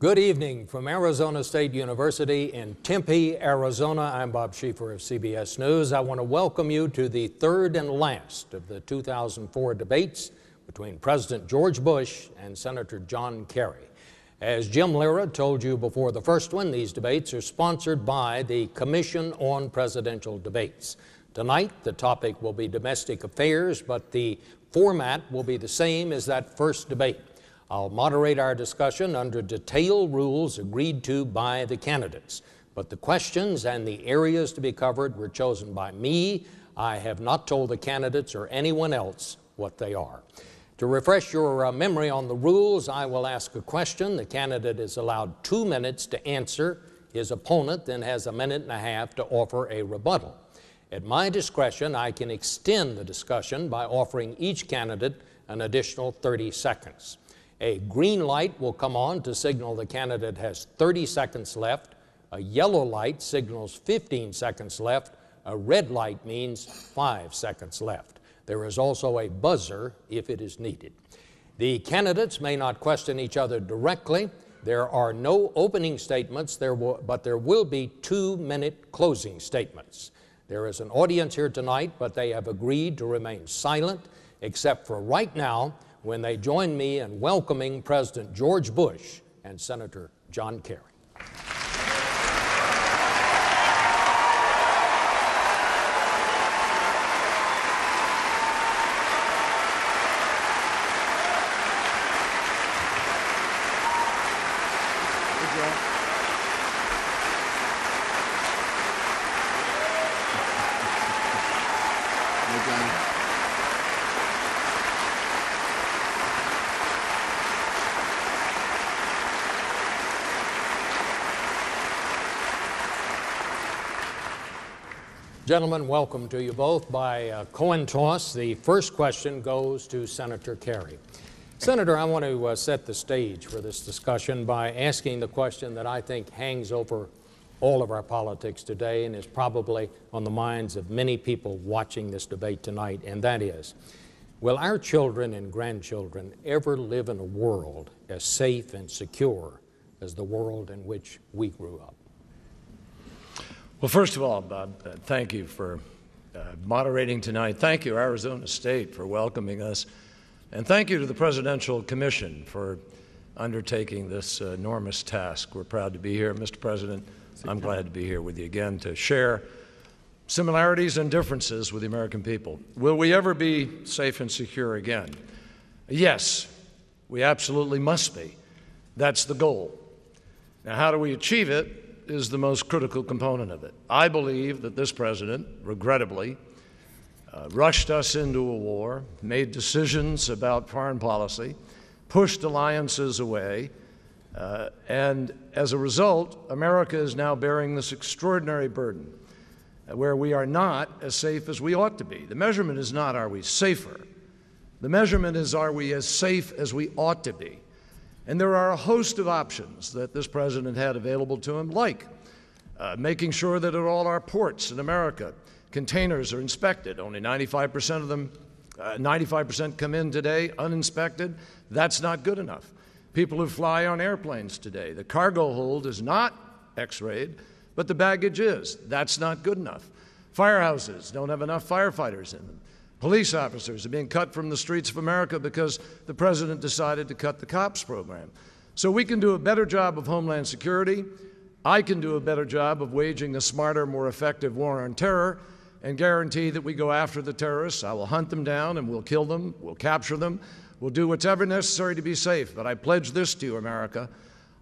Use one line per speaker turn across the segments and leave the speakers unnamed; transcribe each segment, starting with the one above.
Good evening from Arizona State University in Tempe, Arizona. I'm Bob Schieffer of CBS News. I want to welcome you to the third and last of the 2004 debates between President George Bush and Senator John Kerry. As Jim Lehrer told you before the first one, these debates are sponsored by the Commission on Presidential Debates. Tonight, the topic will be domestic affairs, but the format will be the same as that first debate. I'll moderate our discussion under detailed rules agreed to by the candidates. But the questions and the areas to be covered were chosen by me. I have not told the candidates or anyone else what they are. To refresh your uh, memory on the rules, I will ask a question. The candidate is allowed two minutes to answer. His opponent then has a minute and a half to offer a rebuttal. At my discretion, I can extend the discussion by offering each candidate an additional 30 seconds. A green light will come on to signal the candidate has 30 seconds left. A yellow light signals 15 seconds left. A red light means five seconds left. There is also a buzzer if it is needed. The candidates may not question each other directly. There are no opening statements, there will, but there will be two minute closing statements. There is an audience here tonight, but they have agreed to remain silent, except for right now when they join me in welcoming President George Bush and Senator John Kerry. Gentlemen, welcome to you both. By uh, coin toss, the first question goes to Senator Kerry. Senator, I want to uh, set the stage for this discussion by asking the question that I think hangs over all of our politics today and is probably on the minds of many people watching this debate tonight, and that is Will our children and grandchildren ever live in a world as safe and secure as the world in which we grew up?
Well, first of all, Bob, uh, thank you for uh, moderating tonight. Thank you, Arizona State, for welcoming us. And thank you to the Presidential Commission for undertaking this uh, enormous task. We're proud to be here. Mr. President, I'm glad to be here with you again to share similarities and differences with the American people. Will we ever be safe and secure again? Yes, we absolutely must be. That's the goal. Now, how do we achieve it? Is the most critical component of it. I believe that this president, regrettably, uh, rushed us into a war, made decisions about foreign policy, pushed alliances away, uh, and as a result, America is now bearing this extraordinary burden uh, where we are not as safe as we ought to be. The measurement is not are we safer, the measurement is are we as safe as we ought to be. And there are a host of options that this president had available to him, like uh, making sure that at all our ports in America, containers are inspected. Only 95% of them, uh, 95% come in today uninspected. That's not good enough. People who fly on airplanes today, the cargo hold is not x rayed, but the baggage is. That's not good enough. Firehouses don't have enough firefighters in them. Police officers are being cut from the streets of America because the president decided to cut the cops program. So we can do a better job of homeland security. I can do a better job of waging a smarter, more effective war on terror and guarantee that we go after the terrorists. I will hunt them down and we'll kill them, we'll capture them, we'll do whatever necessary to be safe. But I pledge this to you, America.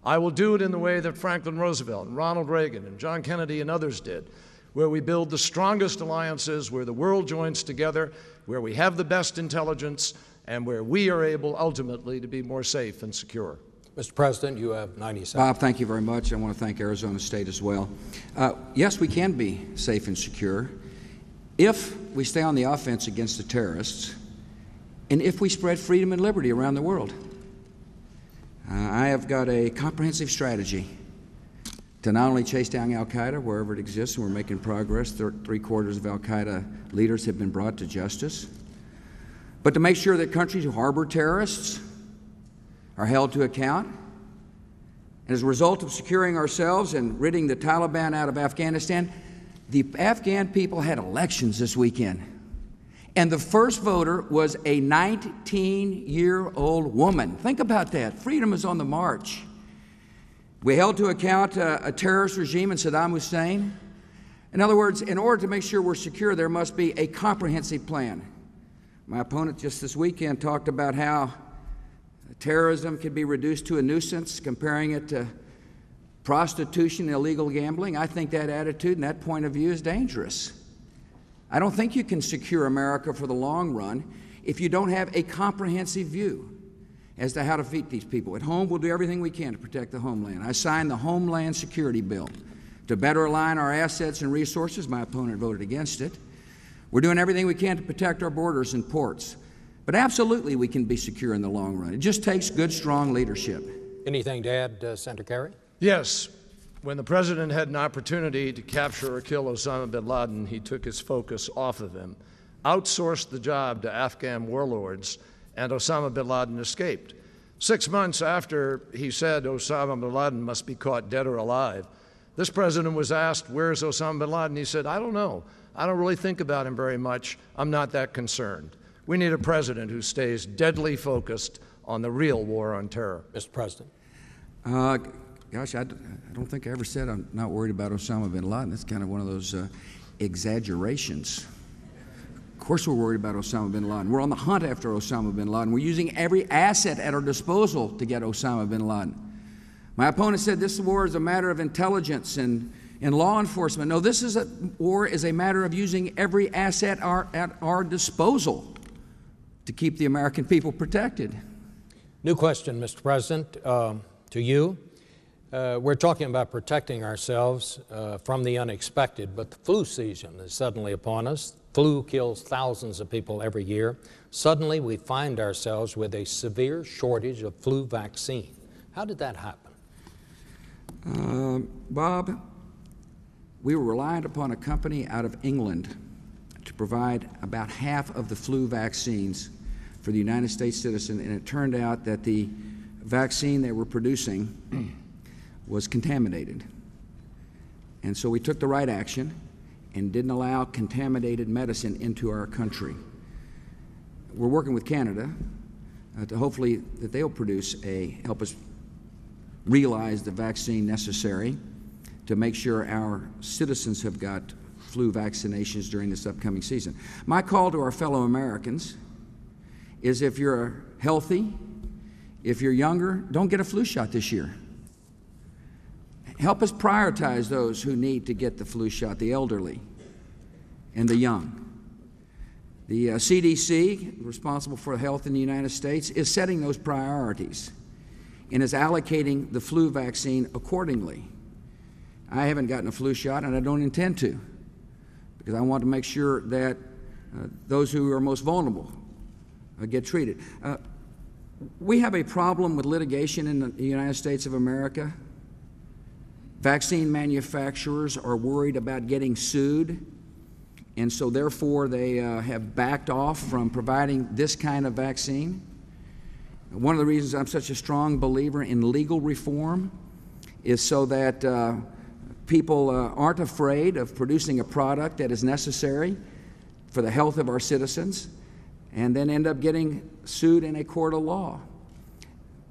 I will do it in the way that Franklin Roosevelt and Ronald Reagan and John Kennedy and others did where we build the strongest alliances, where the world joins together, where we have the best intelligence, and where we are able ultimately to be more safe and secure.
Mr. President, you have 90 seconds.
Bob, thank you very much. I want to thank Arizona State as well. Uh, yes, we can be safe and secure if we stay on the offense against the terrorists and if we spread freedom and liberty around the world. Uh, I have got a comprehensive strategy to not only chase down Al Qaeda wherever it exists, and we're making progress, three quarters of Al Qaeda leaders have been brought to justice, but to make sure that countries who harbor terrorists are held to account And as a result of securing ourselves and ridding the Taliban out of Afghanistan, the Afghan people had elections this weekend. And the first voter was a 19 year old woman. Think about that. Freedom is on the march. We held to account a, a terrorist regime in Saddam Hussein. In other words, in order to make sure we're secure, there must be a comprehensive plan. My opponent just this weekend talked about how terrorism can be reduced to a nuisance, comparing it to prostitution and illegal gambling. I think that attitude and that point of view is dangerous. I don't think you can secure America for the long run if you don't have a comprehensive view as to how to defeat these people. At home, we'll do everything we can to protect the homeland. I signed the Homeland Security Bill to better align our assets and resources. My opponent voted against it. We're doing everything we can to protect our borders and ports. But absolutely, we can be secure in the long run. It just takes good, strong leadership.
Anything to add, uh, Senator Kerry?
Yes. When the president had an opportunity to capture or kill Osama bin Laden, he took his focus off of him, outsourced the job to Afghan warlords, and Osama bin Laden escaped. Six months after he said Osama bin Laden must be caught dead or alive, this president was asked, Where's Osama bin Laden? He said, I don't know. I don't really think about him very much. I'm not that concerned. We need a president who stays deadly focused on the real war on terror.
Mr. President.
Uh, gosh, I, d- I don't think I ever said I'm not worried about Osama bin Laden. That's kind of one of those uh, exaggerations. Of course, we're worried about Osama bin Laden. We're on the hunt after Osama bin Laden. We're using every asset at our disposal to get Osama bin Laden. My opponent said this war is a matter of intelligence and, and law enforcement. No, this is a war is a matter of using every asset our, at our disposal to keep the American people protected.
New question, Mr. President, um, to you. Uh, we're talking about protecting ourselves uh, from the unexpected, but the flu season is suddenly upon us. Flu kills thousands of people every year. Suddenly, we find ourselves with a severe shortage of flu vaccine. How did that happen?
Uh, Bob, we were reliant upon a company out of England to provide about half of the flu vaccines for the United States citizen, and it turned out that the vaccine they were producing was contaminated. And so we took the right action and didn't allow contaminated medicine into our country. We're working with Canada uh, to hopefully that they'll produce a help us realize the vaccine necessary to make sure our citizens have got flu vaccinations during this upcoming season. My call to our fellow Americans is if you're healthy, if you're younger, don't get a flu shot this year. Help us prioritize those who need to get the flu shot, the elderly and the young. The uh, CDC, responsible for health in the United States, is setting those priorities and is allocating the flu vaccine accordingly. I haven't gotten a flu shot and I don't intend to because I want to make sure that uh, those who are most vulnerable uh, get treated. Uh, we have a problem with litigation in the United States of America. Vaccine manufacturers are worried about getting sued, and so therefore they uh, have backed off from providing this kind of vaccine. One of the reasons I'm such a strong believer in legal reform is so that uh, people uh, aren't afraid of producing a product that is necessary for the health of our citizens and then end up getting sued in a court of law.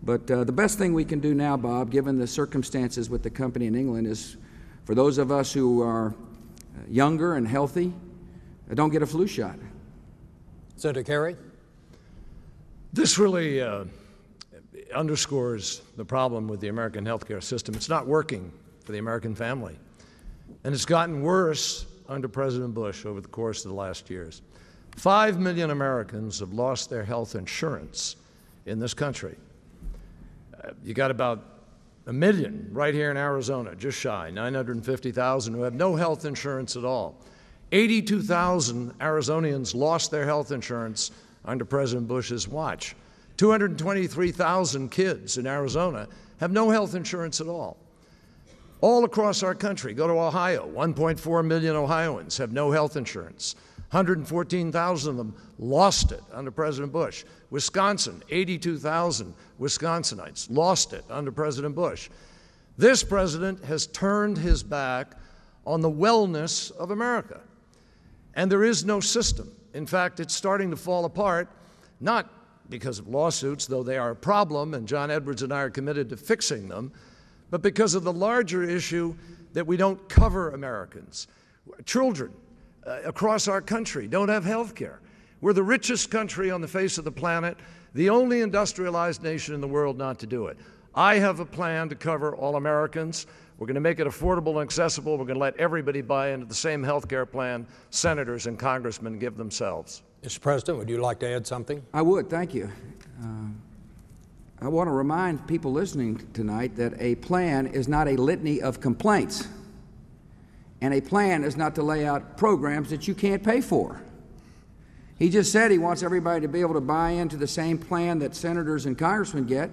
But uh, the best thing we can do now, Bob, given the circumstances with the company in England, is for those of us who are younger and healthy, uh, don't get a flu shot.
Senator Kerry?
This really uh, underscores the problem with the American healthcare system. It's not working for the American family. And it's gotten worse under President Bush over the course of the last years. Five million Americans have lost their health insurance in this country. You got about a million right here in Arizona, just shy, 950,000 who have no health insurance at all. 82,000 Arizonians lost their health insurance under President Bush's watch. 223,000 kids in Arizona have no health insurance at all. All across our country, go to Ohio, 1.4 million Ohioans have no health insurance. 114,000 of them lost it under President Bush. Wisconsin, 82,000 Wisconsinites lost it under President Bush. This president has turned his back on the wellness of America. And there is no system. In fact, it's starting to fall apart, not because of lawsuits, though they are a problem, and John Edwards and I are committed to fixing them, but because of the larger issue that we don't cover Americans. Children uh, across our country don't have health care. We're the richest country on the face of the planet, the only industrialized nation in the world not to do it. I have a plan to cover all Americans. We're going to make it affordable and accessible. We're going to let everybody buy into the same health care plan senators and congressmen give themselves.
Mr. President, would you like to add something?
I would, thank you. Uh, I want to remind people listening tonight that a plan is not a litany of complaints. And a plan is not to lay out programs that you can't pay for. He just said he wants everybody to be able to buy into the same plan that senators and congressmen get.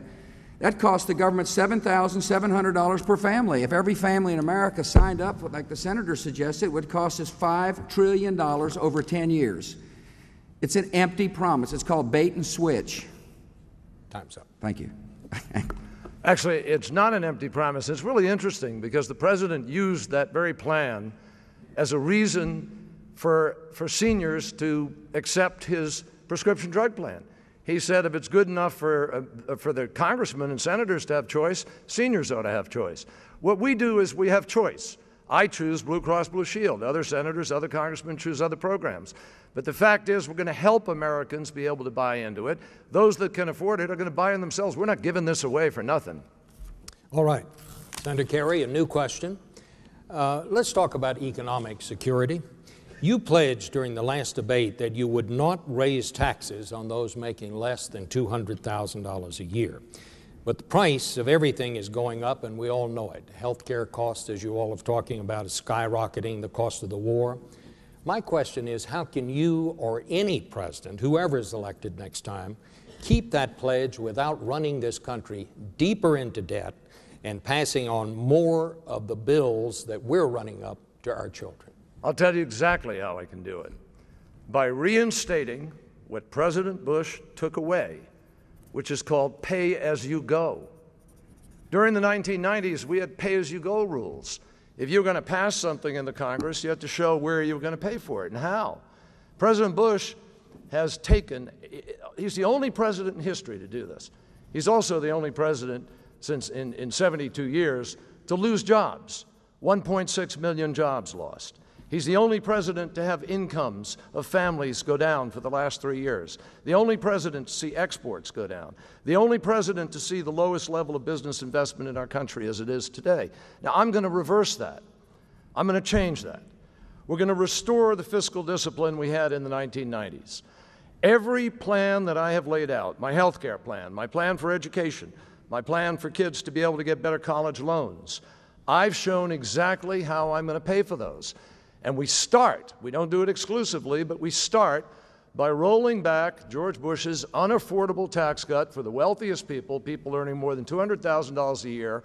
That costs the government $7,700 per family. If every family in America signed up, like the senator suggested, it would cost us $5 trillion over 10 years. It's an empty promise. It's called bait and switch.
Time's up.
Thank you.
Actually, it's not an empty promise. It's really interesting because the president used that very plan as a reason for, for seniors to accept his prescription drug plan. He said if it's good enough for, uh, for the congressmen and senators to have choice, seniors ought to have choice. What we do is we have choice. I choose Blue Cross Blue Shield. Other senators, other congressmen choose other programs. But the fact is, we're going to help Americans be able to buy into it. Those that can afford it are going to buy in themselves. We're not giving this away for nothing.
All right. Senator Kerry, a new question. Uh, let's talk about economic security. You pledged during the last debate that you would not raise taxes on those making less than $200,000 a year. But the price of everything is going up, and we all know it. Healthcare costs, as you all have talking about, is skyrocketing, the cost of the war. My question is how can you or any president, whoever is elected next time, keep that pledge without running this country deeper into debt and passing on more of the bills that we're running up to our children?
I'll tell you exactly how I can do it. By reinstating what President Bush took away, which is called pay as you go. During the 1990s, we had pay as you go rules. If you're going to pass something in the Congress, you have to show where you're going to pay for it and how. President Bush has taken, he's the only president in history to do this. He's also the only president since in, in 72 years to lose jobs 1.6 million jobs lost. He's the only president to have incomes of families go down for the last three years. The only president to see exports go down. The only president to see the lowest level of business investment in our country as it is today. Now, I'm going to reverse that. I'm going to change that. We're going to restore the fiscal discipline we had in the 1990s. Every plan that I have laid out my health care plan, my plan for education, my plan for kids to be able to get better college loans I've shown exactly how I'm going to pay for those. And we start, we don't do it exclusively, but we start by rolling back George Bush's unaffordable tax cut for the wealthiest people, people earning more than $200,000 a year.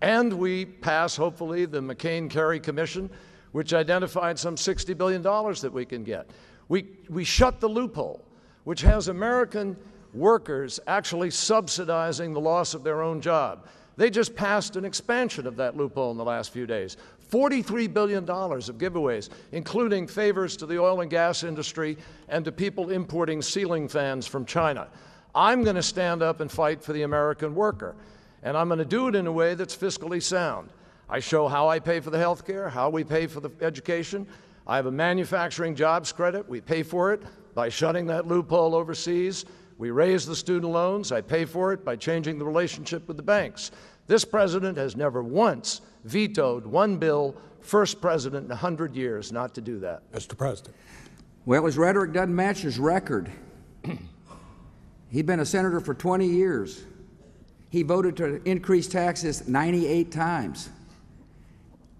And we pass, hopefully, the McCain Kerry Commission, which identified some $60 billion that we can get. We, we shut the loophole, which has American workers actually subsidizing the loss of their own job. They just passed an expansion of that loophole in the last few days. $43 billion of giveaways, including favors to the oil and gas industry and to people importing ceiling fans from China. I'm going to stand up and fight for the American worker, and I'm going to do it in a way that's fiscally sound. I show how I pay for the health care, how we pay for the education. I have a manufacturing jobs credit. We pay for it by shutting that loophole overseas. We raise the student loans. I pay for it by changing the relationship with the banks. This president has never once vetoed one bill, first president in 100 years not to do that.
Mr. President.
Well, his rhetoric doesn't match his record. He'd been a senator for 20 years. He voted to increase taxes 98 times.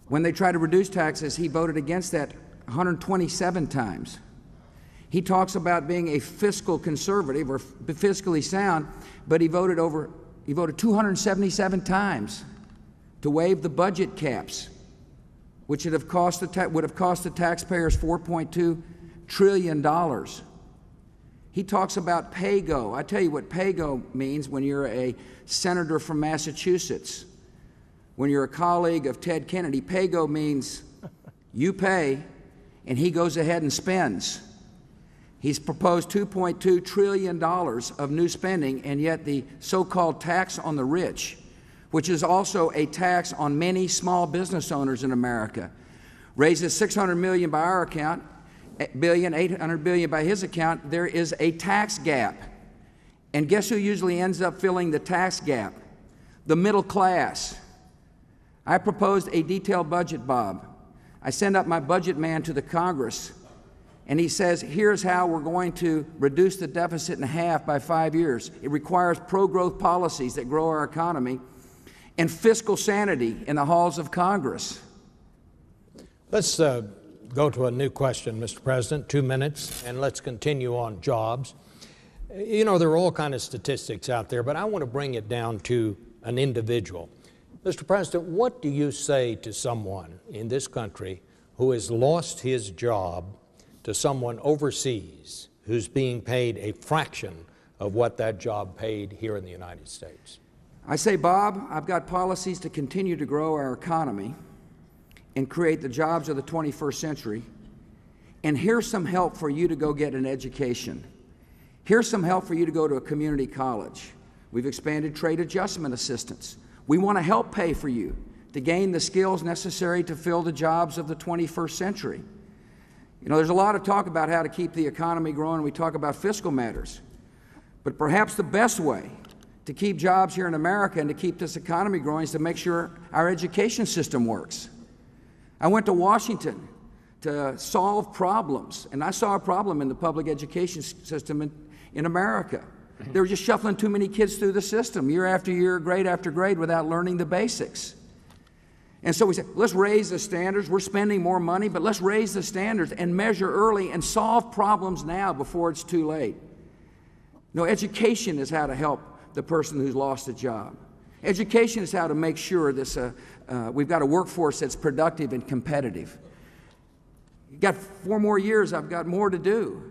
When they tried to reduce taxes, he voted against that 127 times. He talks about being a fiscal conservative or fiscally sound, but he voted over he voted 277 times to waive the budget caps, which would have cost the, would have cost the taxpayers $4.2 trillion. He talks about PAYGO. I tell you what PAYGO means when you're a senator from Massachusetts. when you're a colleague of Ted Kennedy. Pay-go means you pay, and he goes ahead and spends. He's proposed $2.2 trillion of new spending, and yet the so called tax on the rich, which is also a tax on many small business owners in America, raises 600 million by our account, eh, billion, 800 billion by his account. There is a tax gap. And guess who usually ends up filling the tax gap? The middle class. I proposed a detailed budget, Bob. I send up my budget man to the Congress and he says, here's how we're going to reduce the deficit in half by five years. It requires pro growth policies that grow our economy and fiscal sanity in the halls of Congress.
Let's uh, go to a new question, Mr. President, two minutes, and let's continue on jobs. You know, there are all kind of statistics out there, but I want to bring it down to an individual. Mr. President, what do you say to someone in this country who has lost his job to someone overseas who's being paid a fraction of what that job paid here in the United States?
I say, Bob, I've got policies to continue to grow our economy and create the jobs of the 21st century. And here's some help for you to go get an education. Here's some help for you to go to a community college. We've expanded trade adjustment assistance. We want to help pay for you to gain the skills necessary to fill the jobs of the 21st century. You know, there's a lot of talk about how to keep the economy growing. We talk about fiscal matters. But perhaps the best way to keep jobs here in America and to keep this economy growing is to make sure our education system works. I went to Washington to solve problems, and I saw a problem in the public education system in, in America. They were just shuffling too many kids through the system year after year, grade after grade, without learning the basics. And so we said, let's raise the standards. We're spending more money, but let's raise the standards and measure early and solve problems now before it's too late. No, education is how to help the person who's lost a job. Education is how to make sure this, uh, uh, we've got a workforce that's productive and competitive. You've got four more years, I've got more to do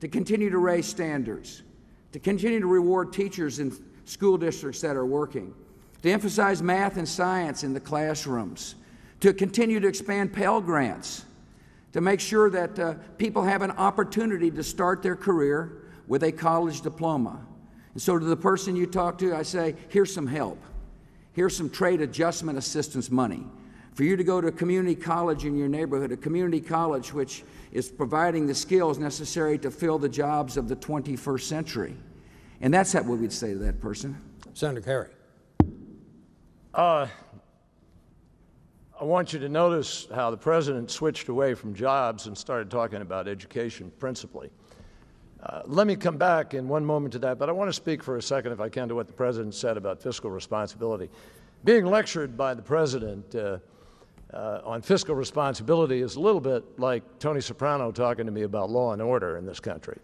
to continue to raise standards, to continue to reward teachers in school districts that are working to emphasize math and science in the classrooms, to continue to expand Pell Grants, to make sure that uh, people have an opportunity to start their career with a college diploma. And so, to the person you talk to, I say, here's some help. Here's some trade adjustment assistance money for you to go to a community college in your neighborhood, a community college which is providing the skills necessary to fill the jobs of the 21st century. And that's what we'd say to that person.
Senator Kerry.
Uh, I want you to notice how the president switched away from jobs and started talking about education principally. Uh, let me come back in one moment to that, but I want to speak for a second, if I can, to what the president said about fiscal responsibility. Being lectured by the president uh, uh, on fiscal responsibility is a little bit like Tony Soprano talking to me about law and order in this country.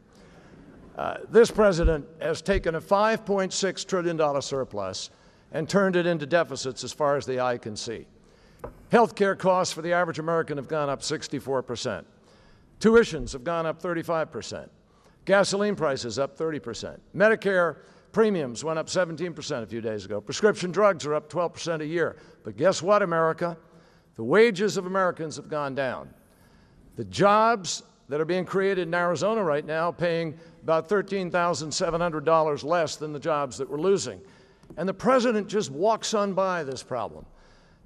Uh, this president has taken a $5.6 trillion surplus and turned it into deficits as far as the eye can see. Healthcare costs for the average American have gone up 64%. Tuitions have gone up 35%. Gasoline prices up 30%. Medicare premiums went up 17% a few days ago. Prescription drugs are up 12% a year. But guess what, America? The wages of Americans have gone down. The jobs that are being created in Arizona right now paying about $13,700 less than the jobs that we're losing. And the president just walks on by this problem.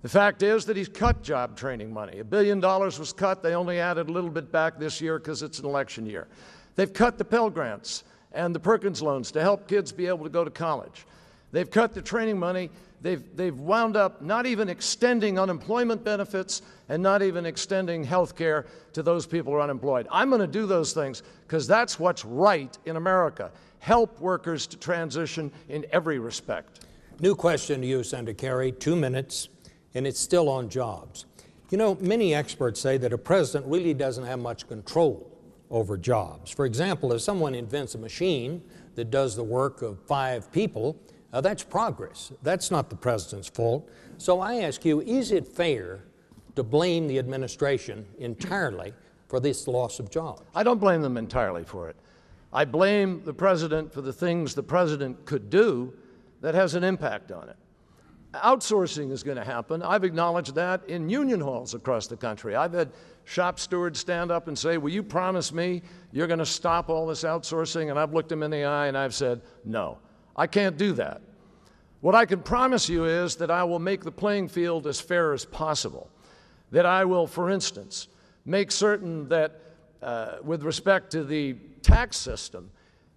The fact is that he's cut job training money. A billion dollars was cut. They only added a little bit back this year because it's an election year. They've cut the Pell Grants and the Perkins loans to help kids be able to go to college. They've cut the training money. They've, they've wound up not even extending unemployment benefits and not even extending health care to those people who are unemployed. I'm going to do those things because that's what's right in America help workers to transition in every respect.
New question to you, Senator Kerry, two minutes, and it's still on jobs. You know, many experts say that a president really doesn't have much control over jobs. For example, if someone invents a machine that does the work of five people, uh, that's progress. That's not the president's fault. So I ask you, is it fair to blame the administration entirely for this loss of jobs?
I don't blame them entirely for it. I blame the president for the things the president could do that has an impact on it. Outsourcing is going to happen. I've acknowledged that in union halls across the country. I've had shop stewards stand up and say, Will you promise me you're going to stop all this outsourcing? And I've looked them in the eye and I've said, No, I can't do that. What I can promise you is that I will make the playing field as fair as possible. That I will, for instance, make certain that uh, with respect to the tax system,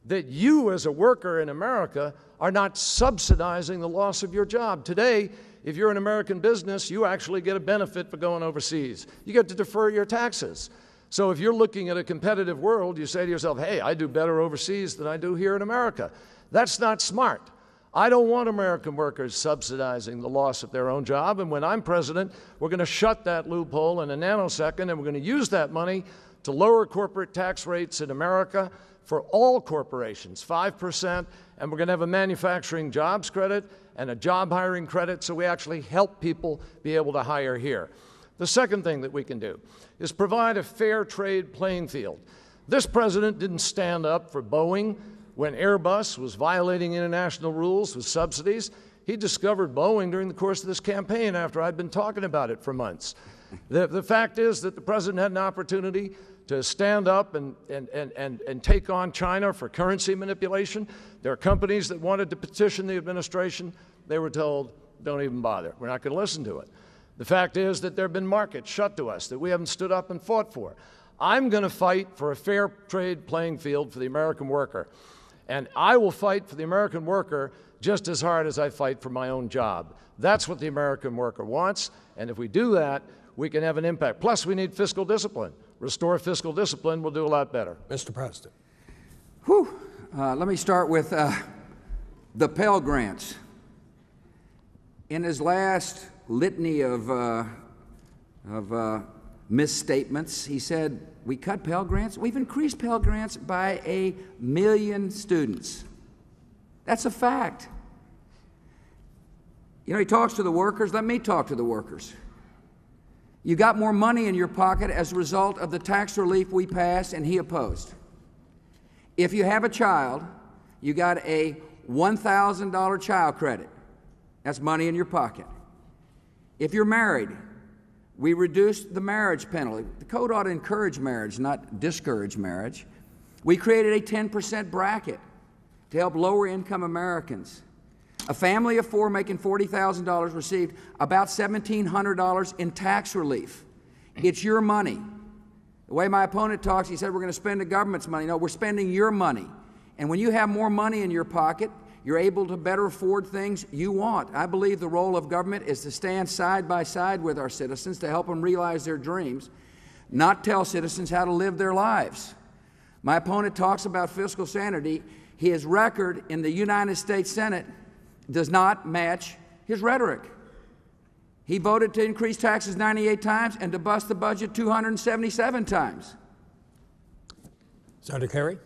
that you as a worker in America are not subsidizing the loss of your job. Today, if you're an American business, you actually get a benefit for going overseas. You get to defer your taxes. So if you're looking at a competitive world, you say to yourself, hey, I do better overseas than I do here in America. That's not smart. I don't want American workers subsidizing the loss of their own job. And when I'm president, we're going to shut that loophole in a nanosecond, and we're going to use that money to lower corporate tax rates in America for all corporations, 5%, and we're going to have a manufacturing jobs credit and a job hiring credit so we actually help people be able to hire here. The second thing that we can do is provide a fair trade playing field. This president didn't stand up for Boeing when Airbus was violating international rules with subsidies, he discovered Boeing during the course of this campaign after I'd been talking about it for months. The, the fact is that the president had an opportunity to stand up and, and, and, and, and take on China for currency manipulation. There are companies that wanted to petition the administration. They were told, don't even bother. We're not going to listen to it. The fact is that there have been markets shut to us that we haven't stood up and fought for. I'm going to fight for a fair trade playing field for the American worker. And I will fight for the American worker just as hard as I fight for my own job. That's what the American worker wants. And if we do that, we can have an impact. Plus, we need fiscal discipline. Restore fiscal discipline, we'll do a lot better.
Mr. President.
Whew. Uh, let me start with uh, the Pell Grants. In his last litany of, uh, of uh, misstatements, he said we cut Pell Grants. We've increased Pell Grants by a million students. That's a fact. You know, he talks to the workers. Let me talk to the workers. You got more money in your pocket as a result of the tax relief we passed and he opposed. If you have a child, you got a $1,000 child credit. That's money in your pocket. If you're married, we reduced the marriage penalty. The code ought to encourage marriage, not discourage marriage. We created a 10% bracket to help lower income Americans. A family of four making $40,000 received about $1,700 in tax relief. It's your money. The way my opponent talks, he said we're going to spend the government's money. No, we're spending your money. And when you have more money in your pocket, you're able to better afford things you want. I believe the role of government is to stand side by side with our citizens to help them realize their dreams, not tell citizens how to live their lives. My opponent talks about fiscal sanity. His record in the United States Senate does not match his rhetoric. He voted to increase taxes 98 times and to bust the budget 277 times.
Senator Kerry?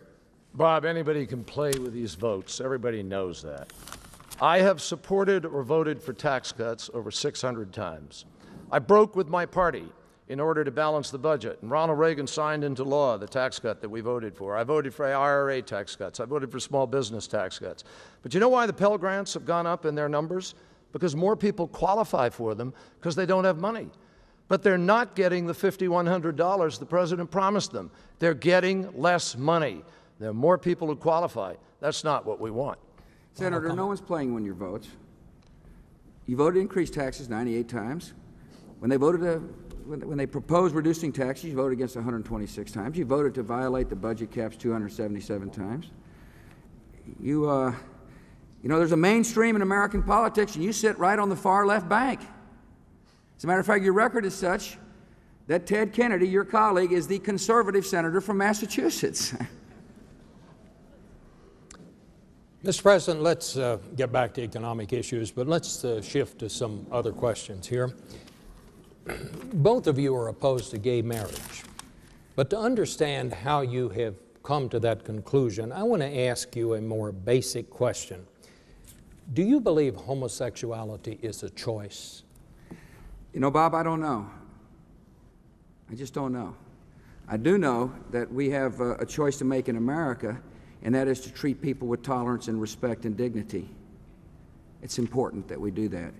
Bob, anybody can play with these votes. Everybody knows that. I have supported or voted for tax cuts over 600 times. I broke with my party in order to balance the budget, and Ronald Reagan signed into law the tax cut that we voted for. I voted for IRA tax cuts. I voted for small business tax cuts. But you know why the Pell Grants have gone up in their numbers? Because more people qualify for them because they don't have money. But they're not getting the $5,100 the president promised them. They're getting less money. There are more people who qualify. That's not what we want.
Senator, no one's playing when your votes. You voted to increase taxes 98 times. When they voted to, when, they proposed reducing taxes, you voted against 126 times. You voted to violate the budget caps 277 times. You, uh, you know, there's a mainstream in American politics, and you sit right on the far left bank. As a matter of fact, your record is such that Ted Kennedy, your colleague, is the conservative senator from Massachusetts.
Mr. President, let's uh, get back to economic issues, but let's uh, shift to some other questions here. Both of you are opposed to gay marriage, but to understand how you have come to that conclusion, I want to ask you a more basic question. Do you believe homosexuality is a choice?
You know, Bob, I don't know. I just don't know. I do know that we have a, a choice to make in America and that is to treat people with tolerance and respect and dignity. It's important that we do that.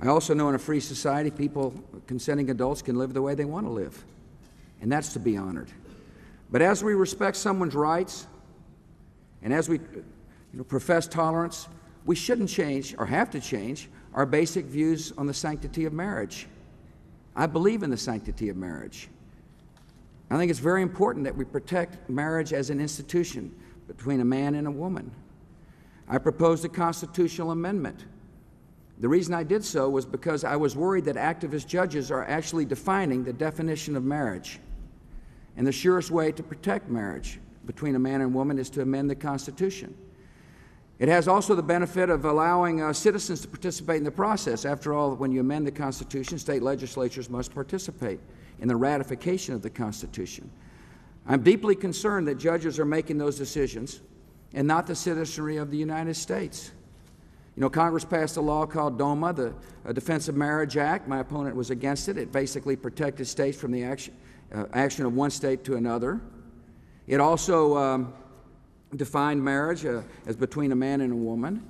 I also know in a free society, people, consenting adults, can live the way they want to live, and that's to be honored. But as we respect someone's rights, and as we you know, profess tolerance, we shouldn't change or have to change our basic views on the sanctity of marriage. I believe in the sanctity of marriage. I think it's very important that we protect marriage as an institution between a man and a woman. I proposed a constitutional amendment. The reason I did so was because I was worried that activist judges are actually defining the definition of marriage. And the surest way to protect marriage between a man and woman is to amend the Constitution. It has also the benefit of allowing uh, citizens to participate in the process. After all, when you amend the Constitution, state legislatures must participate in the ratification of the Constitution. I'm deeply concerned that judges are making those decisions and not the citizenry of the United States. You know, Congress passed a law called DOMA, the uh, Defense of Marriage Act. My opponent was against it. It basically protected states from the action, uh, action of one state to another. It also um, defined marriage uh, as between a man and a woman.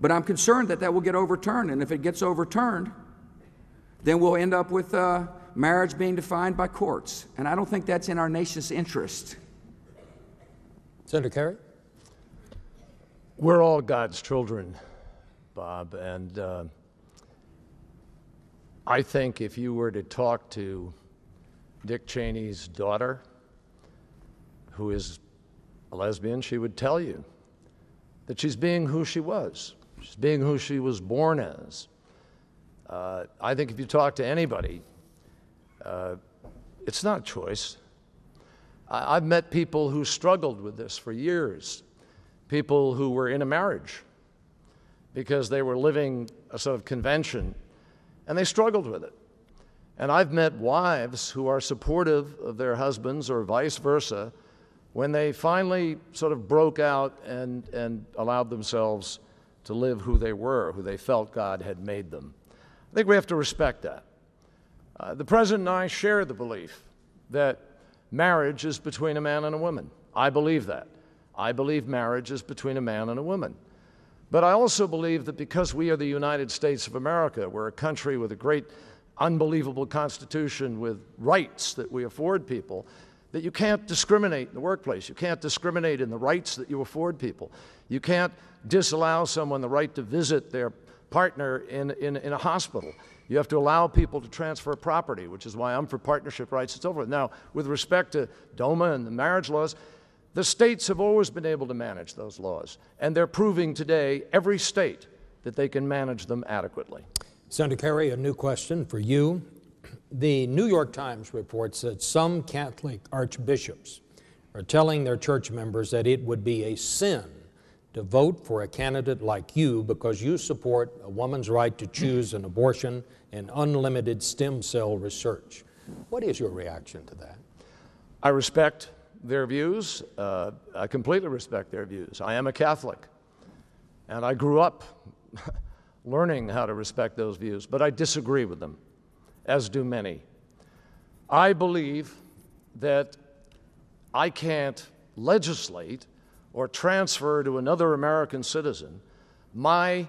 But I'm concerned that that will get overturned. And if it gets overturned, then we'll end up with uh, marriage being defined by courts. And I don't think that's in our nation's interest.
Senator Kerry?
We're all God's children, Bob, and uh, I think if you were to talk to Dick Cheney's daughter, who is a lesbian, she would tell you that she's being who she was. She's being who she was born as. Uh, I think if you talk to anybody, uh, it's not a choice. I, I've met people who struggled with this for years, people who were in a marriage because they were living a sort of convention and they struggled with it. And I've met wives who are supportive of their husbands or vice versa when they finally sort of broke out and, and allowed themselves to live who they were, who they felt God had made them. I think we have to respect that. Uh, the President and I share the belief that marriage is between a man and a woman. I believe that. I believe marriage is between a man and a woman. But I also believe that because we are the United States of America, we're a country with a great, unbelievable constitution with rights that we afford people, that you can't discriminate in the workplace. You can't discriminate in the rights that you afford people. You can't disallow someone the right to visit their partner in, in, in a hospital. You have to allow people to transfer property, which is why I'm for partnership rights and so forth. Now, with respect to DOMA and the marriage laws, the states have always been able to manage those laws, and they're proving today, every state, that they can manage them adequately.
Senator Kerry, a new question for you. The New York Times reports that some Catholic archbishops are telling their church members that it would be a sin to vote for a candidate like you because you support a woman's right to choose an abortion and unlimited stem cell research. What is your reaction to that?
I respect their views. Uh, I completely respect their views. I am a Catholic, and I grew up learning how to respect those views, but I disagree with them, as do many. I believe that I can't legislate or transfer to another American citizen my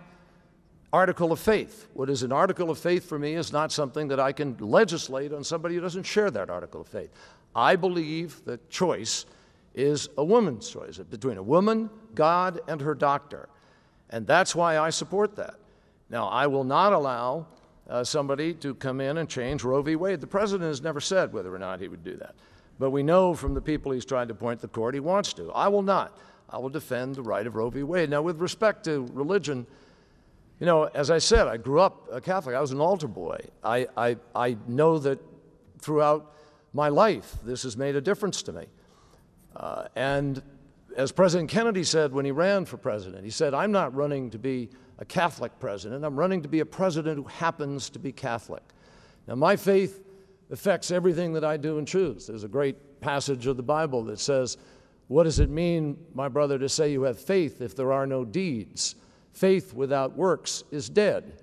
article of faith. What is an article of faith for me is not something that I can legislate on somebody who doesn't share that article of faith. I believe that choice is a woman's choice between a woman, God, and her doctor. And that's why I support that. Now, I will not allow uh, somebody to come in and change Roe v. Wade. The president has never said whether or not he would do that. But we know from the people he's tried to point the court he wants to. I will not. I will defend the right of Roe v. Wade. Now, with respect to religion, you know, as I said, I grew up a Catholic. I was an altar boy. I, I, I know that throughout my life this has made a difference to me. Uh, and as President Kennedy said when he ran for president, he said, I'm not running to be a Catholic president, I'm running to be a president who happens to be Catholic. Now, my faith affects everything that I do and choose. There's a great passage of the Bible that says, What does it mean, my brother, to say you have faith if there are no deeds? Faith without works is dead.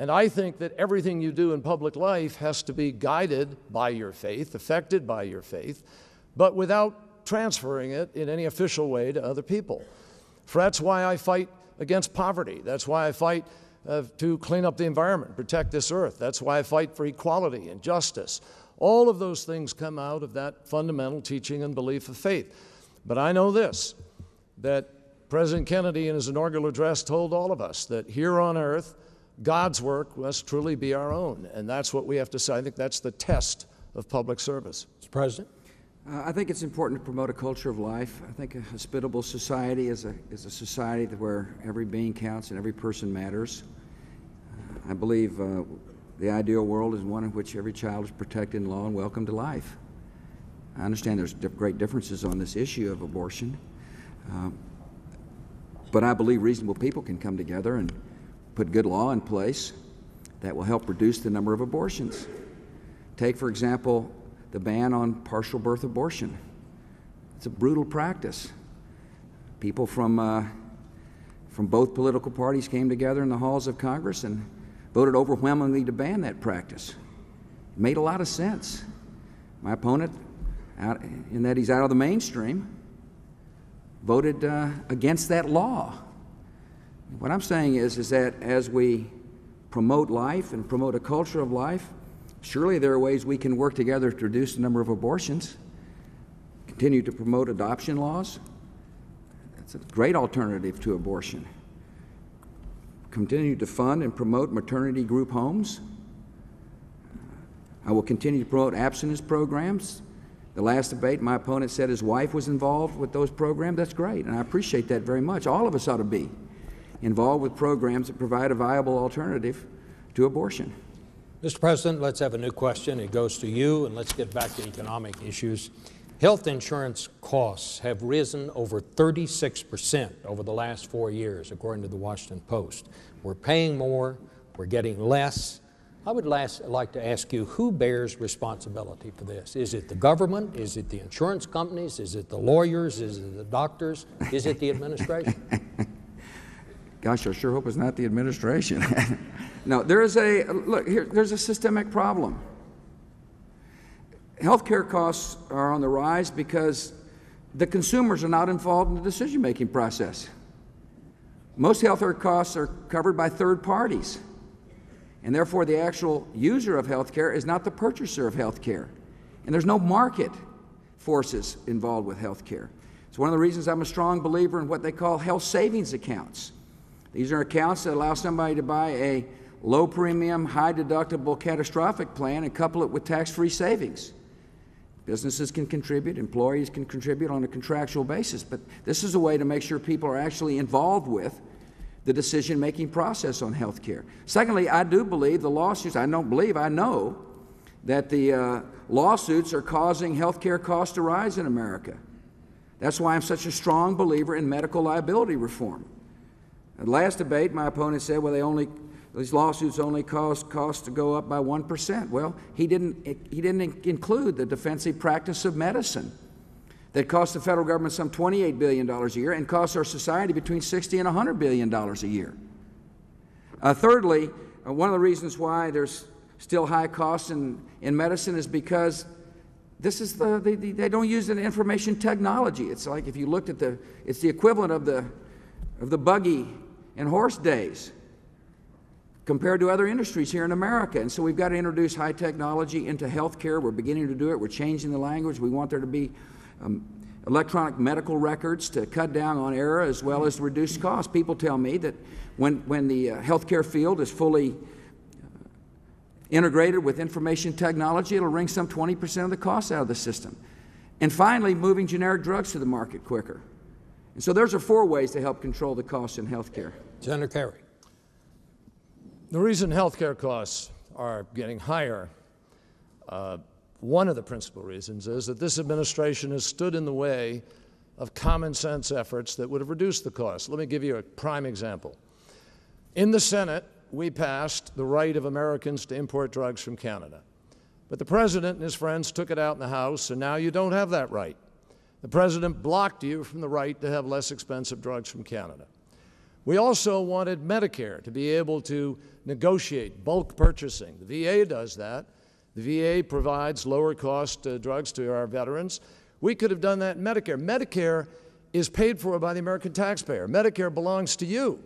And I think that everything you do in public life has to be guided by your faith, affected by your faith, but without transferring it in any official way to other people. For that's why I fight against poverty. That's why I fight uh, to clean up the environment, protect this earth. That's why I fight for equality and justice. All of those things come out of that fundamental teaching and belief of faith. But I know this that President Kennedy, in his inaugural address, told all of us that here on earth, God's work must truly be our own. And that's what we have to say. I think that's the test of public service.
Mr. President?
Uh, I think it's important to promote a culture of life. I think a hospitable society is a, is a society where every being counts and every person matters. Uh, I believe uh, the ideal world is one in which every child is protected in law and welcome to life. I understand there's great differences on this issue of abortion, uh, but I believe reasonable people can come together and put good law in place that will help reduce the number of abortions. Take, for example, the ban on partial birth abortion. It's a brutal practice. People from, uh, from both political parties came together in the halls of Congress and voted overwhelmingly to ban that practice. It made a lot of sense. My opponent, out, in that he's out of the mainstream, voted uh, against that law. What I'm saying is, is that as we promote life and promote a culture of life, surely there are ways we can work together to reduce the number of abortions, continue to promote adoption laws. That's a great alternative to abortion. Continue to fund and promote maternity group homes. I will continue to promote abstinence programs. The last debate, my opponent said his wife was involved with those programs. That's great, and I appreciate that very much. All of us ought to be involved with programs that provide a viable alternative to abortion.
Mr. President, let's have a new question. It goes to you, and let's get back to economic issues. Health insurance costs have risen over 36% over the last four years, according to the Washington Post. We're paying more, we're getting less. I would last, like to ask you who bears responsibility for this? Is it the government? Is it the insurance companies? Is it the lawyers? Is it the doctors? Is it the administration?
Gosh, I sure hope it's not the administration. no, there is a look here. There's a systemic problem. Healthcare costs are on the rise because the consumers are not involved in the decision-making process. Most healthcare costs are covered by third parties, and therefore the actual user of healthcare is not the purchaser of healthcare, and there's no market forces involved with healthcare. It's one of the reasons I'm a strong believer in what they call health savings accounts. These are accounts that allow somebody to buy a low premium, high deductible catastrophic plan and couple it with tax free savings. Businesses can contribute, employees can contribute on a contractual basis, but this is a way to make sure people are actually involved with the decision making process on health care. Secondly, I do believe the lawsuits, I don't believe, I know that the uh, lawsuits are causing health care costs to rise in America. That's why I'm such a strong believer in medical liability reform. At last debate, my opponent said, well, they only, these lawsuits only cause costs to go up by 1%. Well, he didn't, he didn't include the defensive practice of medicine that costs the federal government some $28 billion a year and costs our society between 60 and $100 billion a year. Uh, thirdly, uh, one of the reasons why there's still high costs in, in medicine is because this is the, the, the, they don't use the information technology. It's like if you looked at the, it's the equivalent of the, of the buggy and horse days compared to other industries here in America. And so we've got to introduce high technology into healthcare. We're beginning to do it. We're changing the language. We want there to be um, electronic medical records to cut down on error as well as reduce costs. People tell me that when, when the uh, healthcare field is fully uh, integrated with information technology, it'll wring some 20% of the costs out of the system. And finally, moving generic drugs to the market quicker. And so those are four ways to help control the costs in health care.
Senator Kerry.
The reason health care costs are getting higher, uh, one of the principal reasons is that this administration has stood in the way of common sense efforts that would have reduced the cost. Let me give you a prime example. In the Senate, we passed the right of Americans to import drugs from Canada. But the president and his friends took it out in the House, and now you don't have that right. The president blocked you from the right to have less expensive drugs from Canada. We also wanted Medicare to be able to negotiate bulk purchasing. The VA does that. The VA provides lower cost uh, drugs to our veterans. We could have done that in Medicare. Medicare is paid for by the American taxpayer. Medicare belongs to you.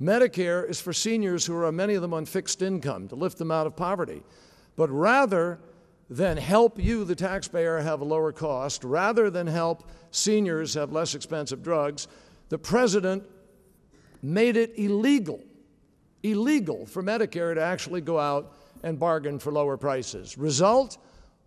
Medicare is for seniors who are, many of them, on fixed income to lift them out of poverty. But rather than help you, the taxpayer, have a lower cost, rather than help seniors have less expensive drugs, the president made it illegal, illegal for Medicare to actually go out and bargain for lower prices. Result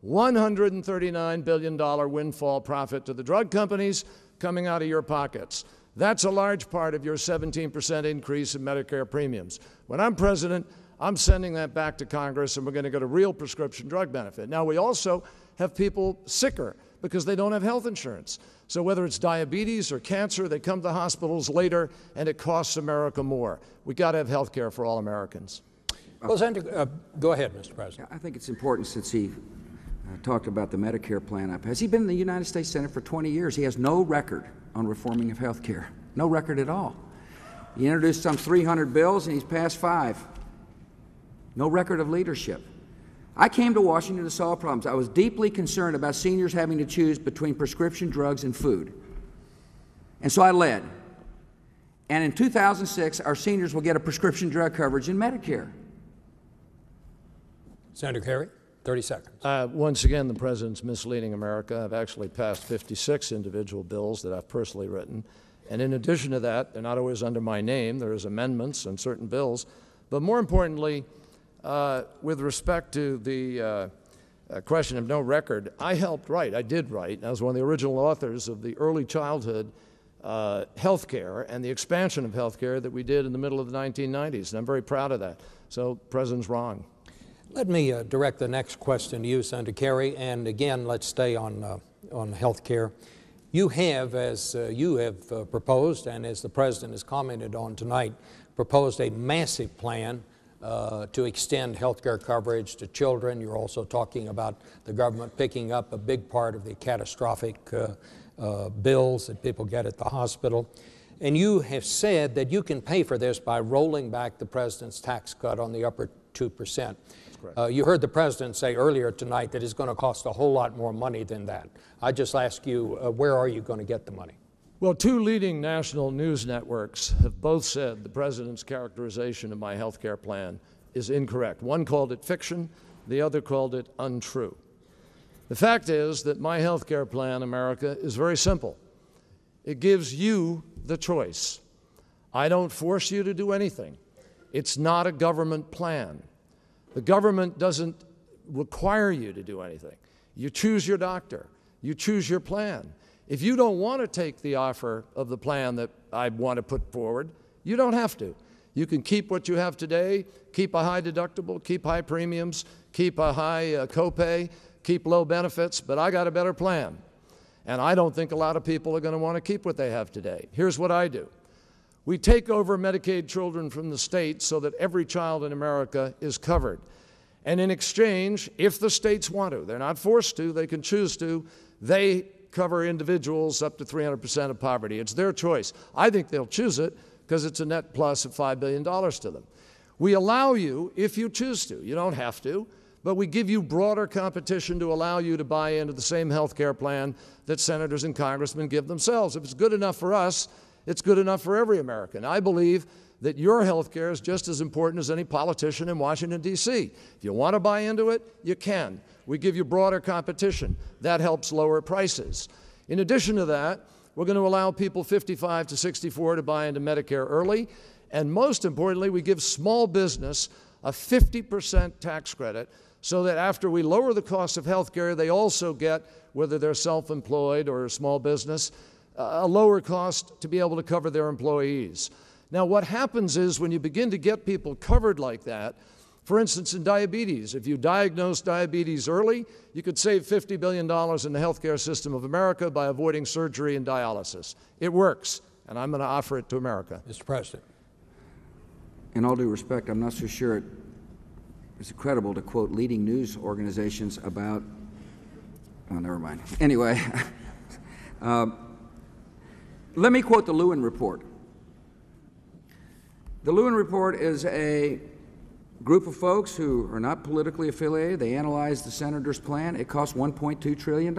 $139 billion windfall profit to the drug companies coming out of your pockets. That's a large part of your 17% increase in Medicare premiums. When I'm president, I'm sending that back to Congress and we're going to get a real prescription drug benefit. Now, we also have people sicker because they don't have health insurance. So, whether it's diabetes or cancer, they come to hospitals later and it costs America more. we got to have health care for all Americans.
Well, Senator, uh, go ahead, Mr. President.
I think it's important since he uh, talked about the Medicare plan up. Has he been in the United States Senate for 20 years? He has no record on reforming of health care. No record at all. He introduced some 300 bills and he's passed five. No record of leadership. I came to Washington to solve problems. I was deeply concerned about seniors having to choose between prescription drugs and food. And so I led. And in 2006, our seniors will get a prescription drug coverage in Medicare.
Senator Kerry? 30 seconds.
Uh, once again, the president's misleading America. I've actually passed 56 individual bills that I've personally written. And in addition to that, they're not always under my name. There's amendments and certain bills. But more importantly, uh, with respect to the uh, uh, question of no record, I helped write, I did write, I was one of the original authors of the early childhood uh, health care and the expansion of health care that we did in the middle of the 1990s. And I'm very proud of that. So, President's wrong.
Let me uh, direct the next question to you, Senator Kerry. And again, let's stay on, uh, on health care. You have, as uh, you have uh, proposed, and as the President has commented on tonight, proposed a massive plan uh, to extend health care coverage to children. You're also talking about the government picking up a big part of the catastrophic uh, uh, bills that people get at the hospital. And you have said that you can pay for this by rolling back the President's tax cut on the upper 2%. Uh, you heard the president say earlier tonight that it's going to cost a whole lot more money than that. I just ask you, uh, where are you going to get the money?
Well, two leading national news networks have both said the president's characterization of my health care plan is incorrect. One called it fiction, the other called it untrue. The fact is that my health care plan, America, is very simple. It gives you the choice. I don't force you to do anything. It's not a government plan. The government doesn't require you to do anything. You choose your doctor, you choose your plan. If you don't want to take the offer of the plan that I want to put forward, you don't have to. You can keep what you have today, keep a high deductible, keep high premiums, keep a high uh, copay, keep low benefits, but I got a better plan. And I don't think a lot of people are going to want to keep what they have today. Here's what I do we take over Medicaid children from the states so that every child in America is covered. And in exchange, if the states want to, they're not forced to, they can choose to, they cover individuals up to 300% of poverty. It's their choice. I think they'll choose it because it's a net plus of $5 billion to them. We allow you, if you choose to, you don't have to, but we give you broader competition to allow you to buy into the same health care plan that senators and congressmen give themselves. If it's good enough for us, it's good enough for every American. I believe that your health care is just as important as any politician in Washington, D.C. If you want to buy into it, you can. We give you broader competition. That helps lower prices. In addition to that, we're going to allow people 55 to 64 to buy into Medicare early. And most importantly, we give small business a 50% tax credit so that after we lower the cost of health care, they also get, whether they're self employed or a small business, a lower cost to be able to cover their employees. Now, what happens is when you begin to get people covered like that, for instance, in diabetes, if you diagnose diabetes early, you could save $50 billion in the healthcare system of America by avoiding surgery and dialysis. It works, and I'm going to offer it to America.
Mr. President.
In all due respect, I'm not so sure it is credible to quote leading news organizations about. Oh, never mind. Anyway. uh, let me quote the Lewin Report. The Lewin Report is a group of folks who are not politically affiliated. They analyzed the senator's plan. It cost $1.2 trillion.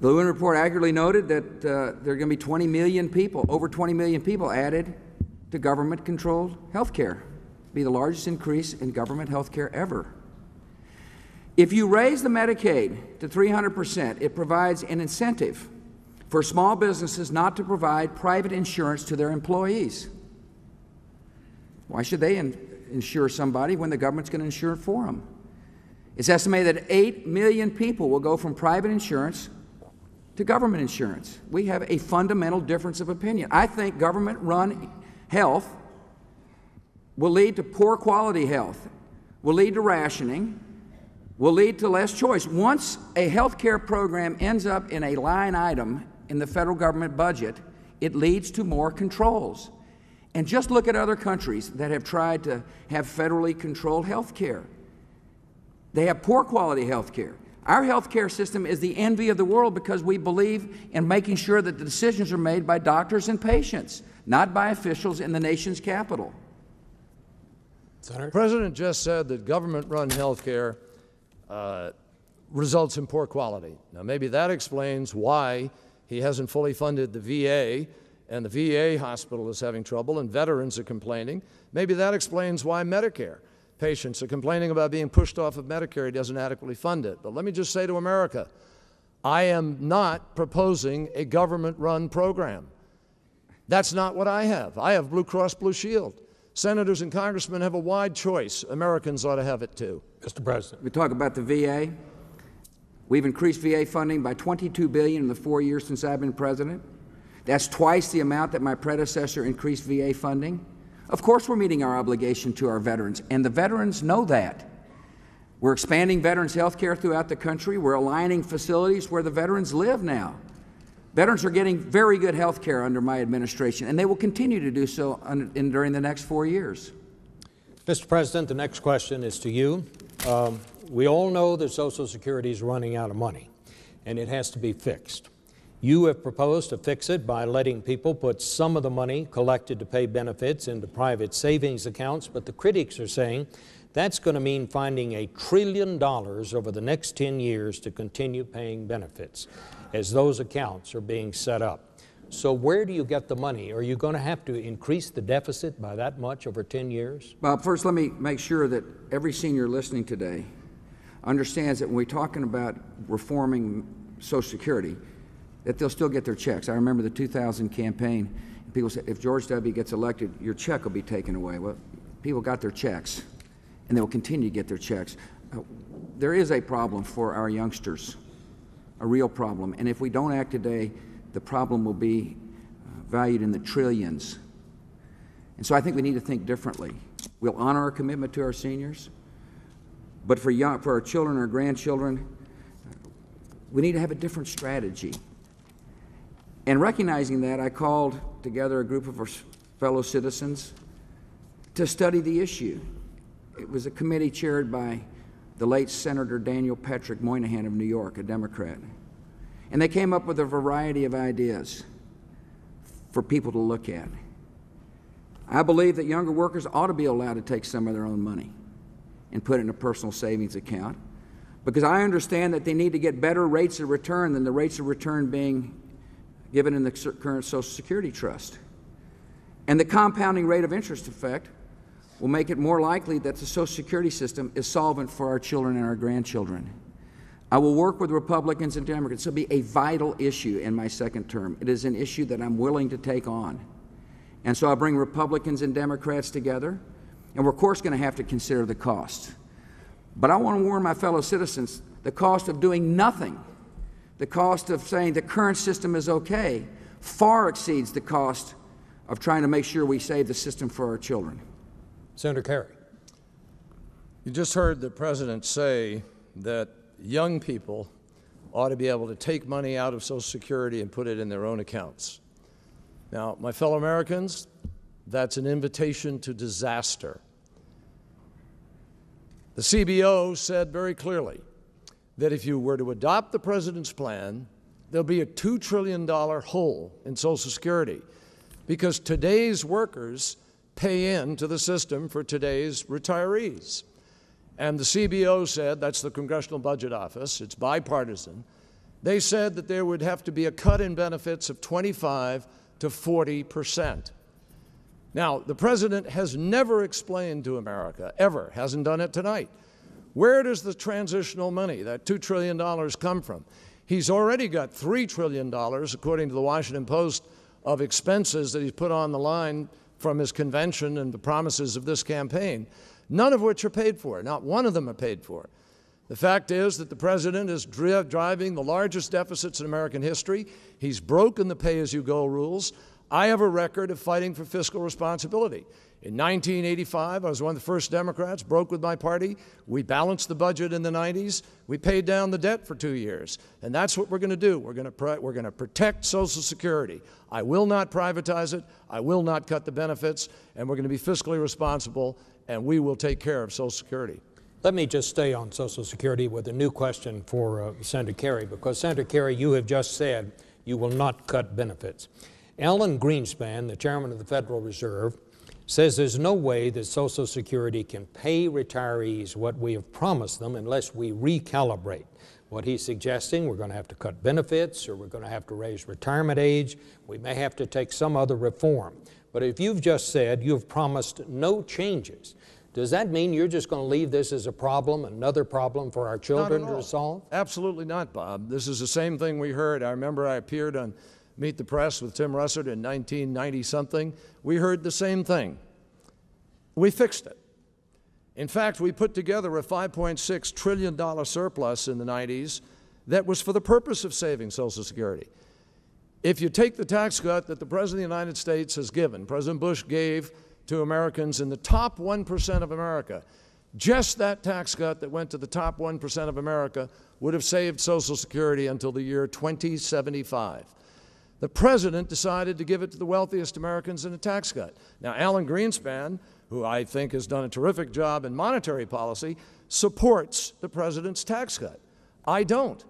The Lewin report accurately noted that uh, there are going to be 20 million people, over 20 million people added to government controlled health care. Be the largest increase in government health care ever. If you raise the Medicaid to 300%, it provides an incentive for small businesses not to provide private insurance to their employees. Why should they in- insure somebody when the government's going to insure it for them? It's estimated that 8 million people will go from private insurance to government insurance. We have a fundamental difference of opinion. I think government run health will lead to poor quality health, will lead to rationing, will lead to less choice. Once a health care program ends up in a line item in the federal government budget, it leads to more controls. And just look at other countries that have tried to have federally controlled health care. They have poor quality health care. Our health care system is the envy of the world because we believe in making sure that the decisions are made by doctors and patients, not by officials in the nation's capital.
Senator? The President just said that government run health care uh, results in poor quality. Now, maybe that explains why he hasn't fully funded the VA and the VA hospital is having trouble and veterans are complaining. Maybe that explains why Medicare patients are complaining about being pushed off of Medicare. He doesn't adequately fund it. But let me just say to America I am not proposing a government run program. That's not what I have. I have Blue Cross Blue Shield. Senators and congressmen have a wide choice. Americans ought to have it too.
Mr. President.
We talk about the VA. We've increased VA funding by 22 billion in the 4 years since I've been president. That's twice the amount that my predecessor increased VA funding. Of course we're meeting our obligation to our veterans, and the veterans know that. We're expanding veterans health care throughout the country. We're aligning facilities where the veterans live now. Veterans are getting very good health care under my administration, and they will continue to do so in, during the next four years.
Mr. President, the next question is to you. Um, we all know that Social Security is running out of money, and it has to be fixed. You have proposed to fix it by letting people put some of the money collected to pay benefits into private savings accounts, but the critics are saying that's going to mean finding a trillion dollars over the next 10 years to continue paying benefits as those accounts are being set up. So, where do you get the money? Are you going to have to increase the deficit by that much over 10 years?
Bob, first, let me make sure that every senior listening today understands that when we're talking about reforming Social Security, that they'll still get their checks. I remember the 2000 campaign. People said, if George W. gets elected, your check will be taken away. Well, people got their checks, and they will continue to get their checks. Uh, there is a problem for our youngsters a real problem. And if we don't act today, the problem will be uh, valued in the trillions. And so I think we need to think differently. We'll honor our commitment to our seniors, but for, young, for our children our grandchildren, we need to have a different strategy. And recognizing that, I called together a group of our fellow citizens to study the issue. It was a committee chaired by the late Senator Daniel Patrick Moynihan of New York, a Democrat. And they came up with a variety of ideas for people to look at. I believe that younger workers ought to be allowed to take some of their own money and put it in a personal savings account because I understand that they need to get better rates of return than the rates of return being given in the current Social Security trust. And the compounding rate of interest effect will make it more likely that the Social Security system is solvent for our children and our grandchildren. I will work with Republicans and Democrats. It'll be a vital issue in my second term. It is an issue that I'm willing to take on. And so I'll bring Republicans and Democrats together, and we're, of course, going to have to consider the cost. But I want to warn my fellow citizens the cost of doing nothing, the cost of saying the current system is okay, far exceeds the cost of trying to make sure we save the system for our children.
Senator Kerry.
You just heard the president say that young people ought to be able to take money out of Social Security and put it in their own accounts. Now, my fellow Americans, that's an invitation to disaster. The CBO said very clearly that if you were to adopt the president's plan, there'll be a $2 trillion hole in Social Security because today's workers pay into the system for today's retirees. And the CBO said, that's the Congressional Budget Office, it's bipartisan, they said that there would have to be a cut in benefits of 25 to 40 percent. Now, the president has never explained to America, ever, hasn't done it tonight, where does the transitional money, that $2 trillion, come from? He's already got $3 trillion, according to the Washington Post, of expenses that he's put on the line from his convention and the promises of this campaign, none of which are paid for. Not one of them are paid for. The fact is that the president is driving the largest deficits in American history. He's broken the pay as you go rules. I have a record of fighting for fiscal responsibility. In 1985, I was one of the first Democrats, broke with my party. We balanced the budget in the 90s. We paid down the debt for two years. And that's what we're going to do. We're going to, we're going to protect Social Security. I will not privatize it. I will not cut the benefits. And we're going to be fiscally responsible, and we will take care of Social Security.
Let me just stay on Social Security with a new question for uh, Senator Kerry, because Senator Kerry, you have just said you will not cut benefits. Alan Greenspan, the chairman of the Federal Reserve, says there's no way that Social Security can pay retirees what we have promised them unless we recalibrate. What he's suggesting, we're going to have to cut benefits or we're going to have to raise retirement age. We may have to take some other reform. But if you've just said you've promised no changes, does that mean you're just going to leave this as a problem, another problem for our children to solve?
Absolutely not, Bob. This is the same thing we heard. I remember I appeared on Meet the Press with Tim Russert in 1990 something. We heard the same thing. We fixed it. In fact, we put together a $5.6 trillion surplus in the 90s that was for the purpose of saving Social Security. If you take the tax cut that the President of the United States has given, President Bush gave to Americans in the top 1% of America. Just that tax cut that went to the top 1% of America would have saved Social Security until the year 2075. The president decided to give it to the wealthiest Americans in a tax cut. Now, Alan Greenspan, who I think has done a terrific job in monetary policy, supports the president's tax cut. I don't.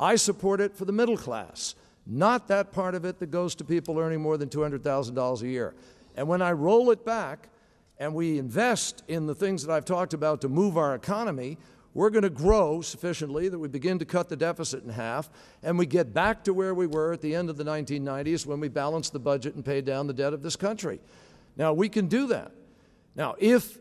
I support it for the middle class, not that part of it that goes to people earning more than $200,000 a year. And when I roll it back and we invest in the things that I've talked about to move our economy, we're going to grow sufficiently that we begin to cut the deficit in half and we get back to where we were at the end of the 1990s when we balanced the budget and paid down the debt of this country. Now, we can do that. Now, if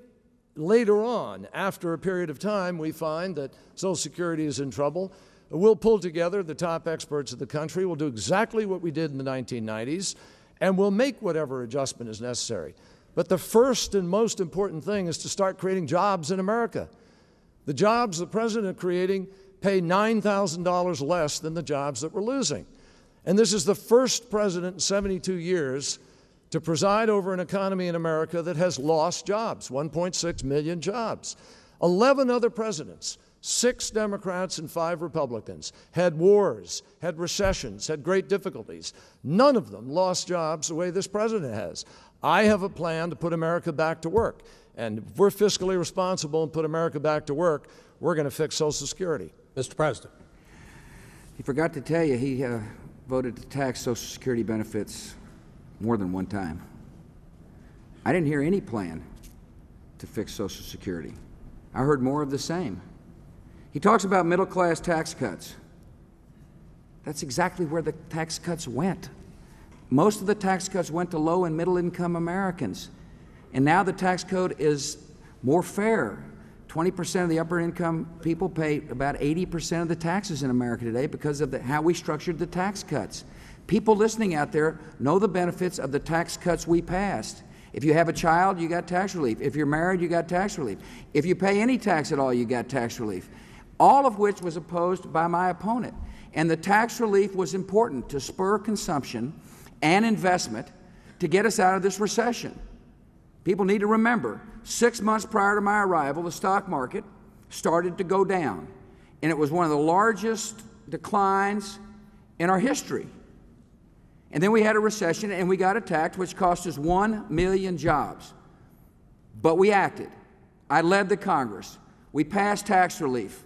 later on, after a period of time, we find that Social Security is in trouble, we'll pull together the top experts of the country. We'll do exactly what we did in the 1990s and we'll make whatever adjustment is necessary. But the first and most important thing is to start creating jobs in America. The jobs the president is creating pay $9,000 less than the jobs that we're losing. And this is the first president in 72 years to preside over an economy in America that has lost jobs 1.6 million jobs. 11 other presidents Six Democrats and five Republicans had wars, had recessions, had great difficulties. None of them lost jobs the way this president has. I have a plan to put America back to work. And if we're fiscally responsible and put America back to work, we're going to fix Social Security.
Mr. President.
He forgot to tell you he uh, voted to tax Social Security benefits more than one time. I didn't hear any plan to fix Social Security. I heard more of the same. He talks about middle class tax cuts. That's exactly where the tax cuts went. Most of the tax cuts went to low and middle income Americans. And now the tax code is more fair. 20% of the upper income people pay about 80% of the taxes in America today because of the, how we structured the tax cuts. People listening out there know the benefits of the tax cuts we passed. If you have a child, you got tax relief. If you're married, you got tax relief. If you pay any tax at all, you got tax relief all of which was opposed by my opponent. And the tax relief was important to spur consumption and investment to get us out of this recession. People need to remember six months prior to my arrival, the stock market started to go down, and it was one of the largest declines in our history. And then we had a recession and we got attacked, which cost us one million jobs. But we acted. I led the Congress. We passed tax relief.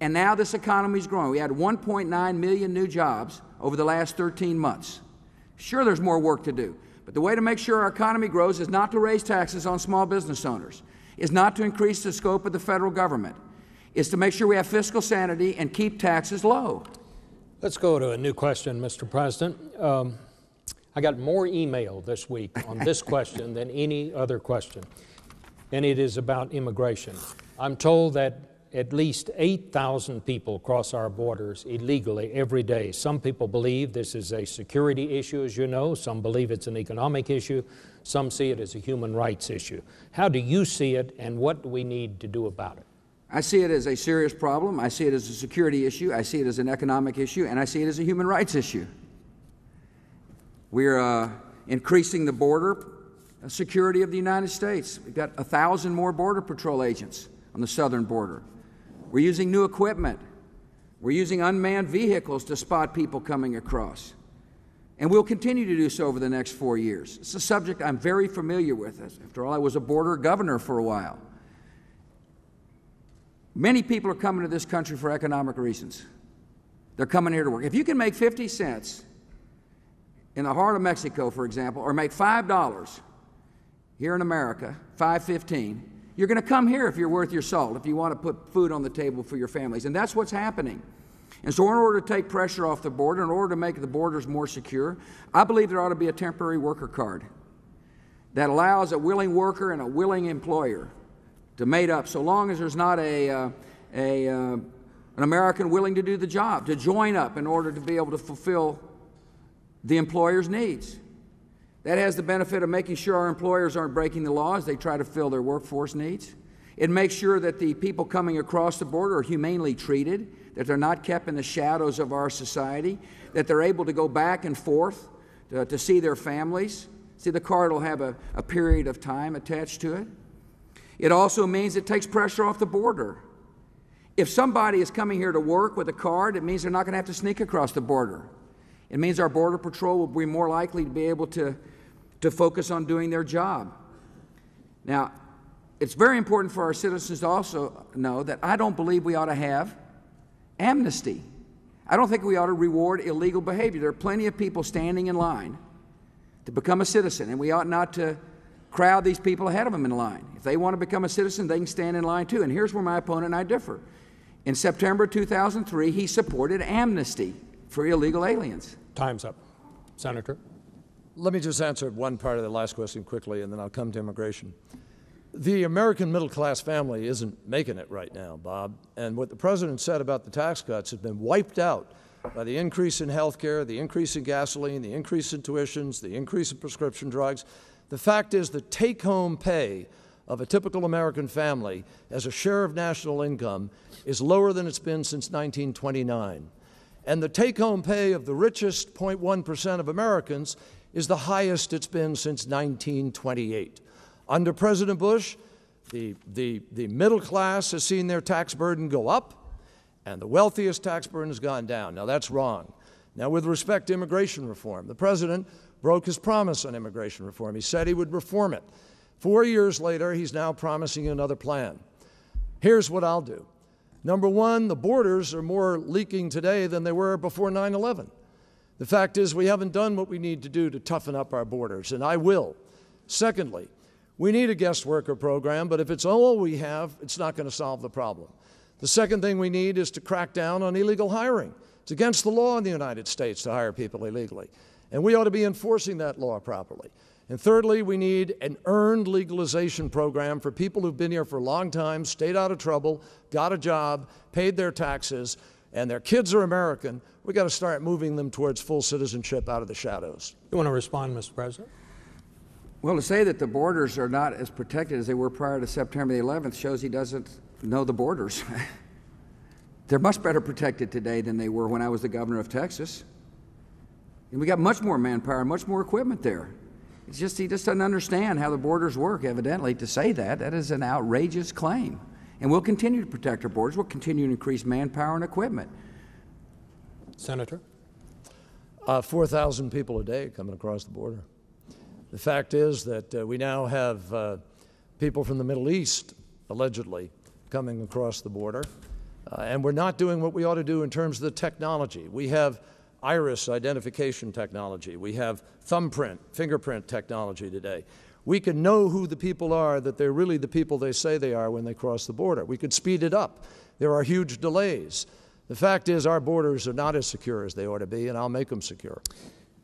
And now this economy is growing. We had 1.9 million new jobs over the last 13 months. Sure, there's more work to do. But the way to make sure our economy grows is not to raise taxes on small business owners, is not to increase the scope of the federal government, is to make sure we have fiscal sanity and keep taxes low.
Let's go to a new question, Mr. President. Um, I got more email this week on this question than any other question, and it is about immigration. I'm told that at least 8,000 people cross our borders illegally every day. Some people believe this is a security issue, as you know. Some believe it's an economic issue. Some see it as a human rights issue. How do you see it, and what do we need to do about it?
I see it as a serious problem. I see it as a security issue. I see it as an economic issue. And I see it as a human rights issue. We're uh, increasing the border security of the United States. We've got a thousand more Border Patrol agents on the southern border. We're using new equipment. We're using unmanned vehicles to spot people coming across. And we'll continue to do so over the next four years. It's a subject I'm very familiar with. After all, I was a border governor for a while. Many people are coming to this country for economic reasons. They're coming here to work. If you can make 50 cents in the heart of Mexico, for example, or make $5 here in America, 515, you're going to come here if you're worth your salt, if you want to put food on the table for your families. And that's what's happening. And so, in order to take pressure off the border, in order to make the borders more secure, I believe there ought to be a temporary worker card that allows a willing worker and a willing employer to mate up, so long as there's not a, uh, a, uh, an American willing to do the job, to join up in order to be able to fulfill the employer's needs. That has the benefit of making sure our employers aren't breaking the law as they try to fill their workforce needs. It makes sure that the people coming across the border are humanely treated, that they're not kept in the shadows of our society, that they're able to go back and forth to, to see their families. See, the card will have a, a period of time attached to it. It also means it takes pressure off the border. If somebody is coming here to work with a card, it means they're not going to have to sneak across the border. It means our Border Patrol will be more likely to be able to to focus on doing their job. Now, it's very important for our citizens to also know that I don't believe we ought to have amnesty. I don't think we ought to reward illegal behavior. There are plenty of people standing in line to become a citizen, and we ought not to crowd these people ahead of them in line. If they want to become a citizen, they can stand in line too. And here's where my opponent and I differ. In September 2003, he supported amnesty for illegal aliens.
Time's up. Senator?
Let me just answer one part of the last question quickly, and then I'll come to immigration. The American middle class family isn't making it right now, Bob. And what the president said about the tax cuts has been wiped out by the increase in health care, the increase in gasoline, the increase in tuitions, the increase in prescription drugs. The fact is, the take home pay of a typical American family as a share of national income is lower than it's been since 1929. And the take home pay of the richest 0.1% of Americans is the highest it's been since 1928. Under President Bush, the, the, the middle class has seen their tax burden go up, and the wealthiest tax burden has gone down. Now, that's wrong. Now, with respect to immigration reform, the president broke his promise on immigration reform. He said he would reform it. Four years later, he's now promising another plan. Here's what I'll do. Number one, the borders are more leaking today than they were before 9 11. The fact is, we haven't done what we need to do to toughen up our borders, and I will. Secondly, we need a guest worker program, but if it's all we have, it's not going to solve the problem. The second thing we need is to crack down on illegal hiring. It's against the law in the United States to hire people illegally, and we ought to be enforcing that law properly. And thirdly, we need an earned legalization program for people who've been here for a long time, stayed out of trouble, got a job, paid their taxes, and their kids are American, we've got to start moving them towards full citizenship out of the shadows.
You want to respond, Mr. President?
Well, to say that the borders are not as protected as they were prior to September the 11th shows he doesn't know the borders. They're much better protected today than they were when I was the governor of Texas. And we got much more manpower, much more equipment there. It's just he just doesn't understand how the borders work, evidently, to say that. That is an outrageous claim. And we'll continue to protect our borders. We'll continue to increase manpower and equipment.
Senator?
Uh, 4,000 people a day coming across the border. The fact is that uh, we now have uh, people from the Middle East, allegedly, coming across the border. Uh, and we're not doing what we ought to do in terms of the technology. We have iris identification technology. We have thumbprint, fingerprint technology today we can know who the people are, that they're really the people they say they are when they cross the border. We could speed it up. There are huge delays. The fact is, our borders are not as secure as they ought to be, and I'll make them secure.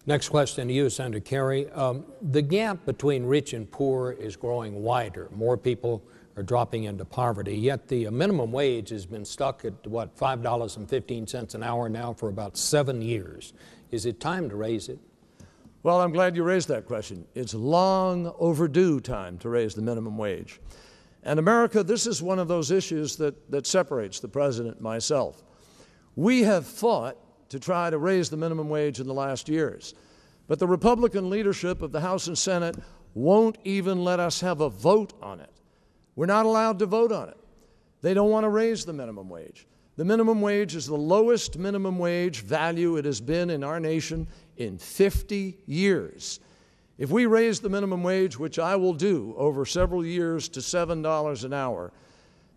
Next question to you, Senator Kerry. Um, the gap between rich and poor is growing wider. More people are dropping into poverty, yet the minimum wage has been stuck at, what, $5.15 an hour now for about seven years. Is it time to raise it?
Well, I'm glad you raised that question. It's long overdue time to raise the minimum wage. And America, this is one of those issues that, that separates the president and myself. We have fought to try to raise the minimum wage in the last years, but the Republican leadership of the House and Senate won't even let us have a vote on it. We're not allowed to vote on it. They don't want to raise the minimum wage. The minimum wage is the lowest minimum wage value it has been in our nation in 50 years. If we raise the minimum wage, which I will do over several years to $7 an hour,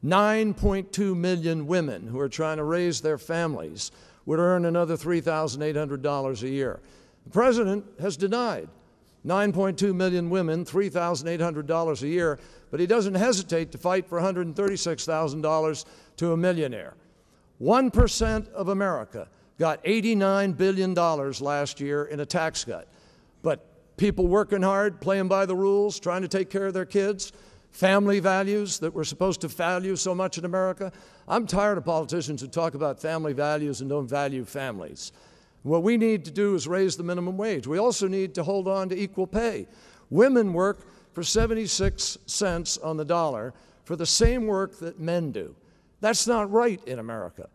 9.2 million women who are trying to raise their families would earn another $3,800 a year. The president has denied 9.2 million women $3,800 a year, but he doesn't hesitate to fight for $136,000 to a millionaire. 1% of America got $89 billion last year in a tax cut. But people working hard, playing by the rules, trying to take care of their kids, family values that we're supposed to value so much in America. I'm tired of politicians who talk about family values and don't value families. What we need to do is raise the minimum wage. We also need to hold on to equal pay. Women work for 76 cents on the dollar for the same work that men do. That's not right in America.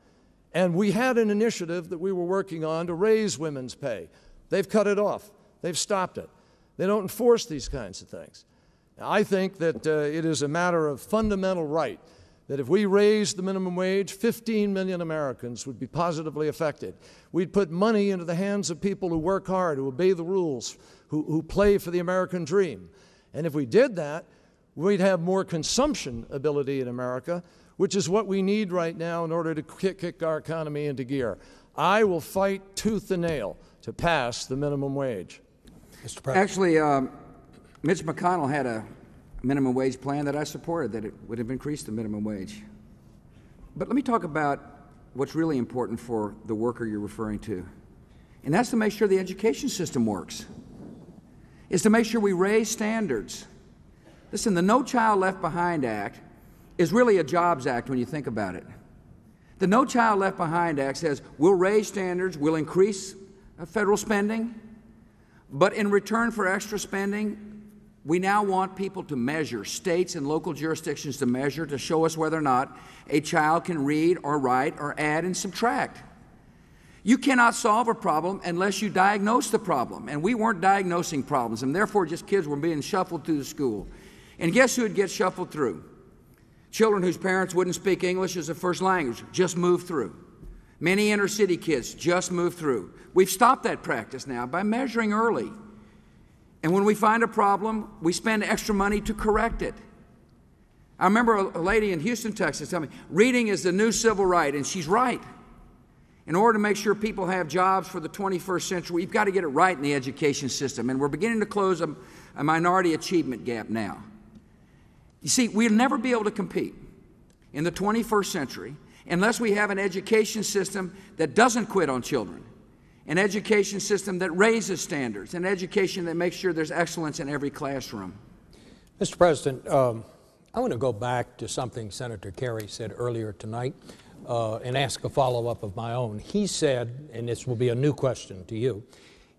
And we had an initiative that we were working on to raise women's pay. They've cut it off, they've stopped it. They don't enforce these kinds of things. Now, I think that uh, it is a matter of fundamental right that if we raised the minimum wage, 15 million Americans would be positively affected. We'd put money into the hands of people who work hard, who obey the rules, who, who play for the American dream. And if we did that, we'd have more consumption ability in America, which is what we need right now in order to kick, kick our economy into gear. I will fight tooth and nail to pass the minimum wage.
Mr. President. Actually, um, Mitch McConnell had a minimum wage plan that I supported, that it would have increased the minimum wage. But let me talk about what's really important for the worker you're referring to, and that's to make sure the education system works, is to make sure we raise standards. Listen, the No Child Left Behind Act is really a jobs act when you think about it. The No Child Left Behind Act says we'll raise standards, we'll increase uh, federal spending, but in return for extra spending, we now want people to measure, states and local jurisdictions to measure to show us whether or not a child can read or write or add and subtract. You cannot solve a problem unless you diagnose the problem. And we weren't diagnosing problems, and therefore just kids were being shuffled through the school. And guess who would get shuffled through? Children whose parents wouldn't speak English as a first language just moved through. Many inner city kids just moved through. We've stopped that practice now by measuring early. And when we find a problem, we spend extra money to correct it. I remember a lady in Houston, Texas, telling me reading is the new civil right, and she's right. In order to make sure people have jobs for the 21st century, we've got to get it right in the education system. And we're beginning to close a, a minority achievement gap now. You see, we'll never be able to compete in the 21st century unless we have an education system that doesn't quit on children an education system that raises standards, an education that makes sure there's excellence in every classroom.
Mr. President, um, I want to go back to something Senator Kerry said earlier tonight uh, and ask a follow up of my own. He said, and this will be a new question to you,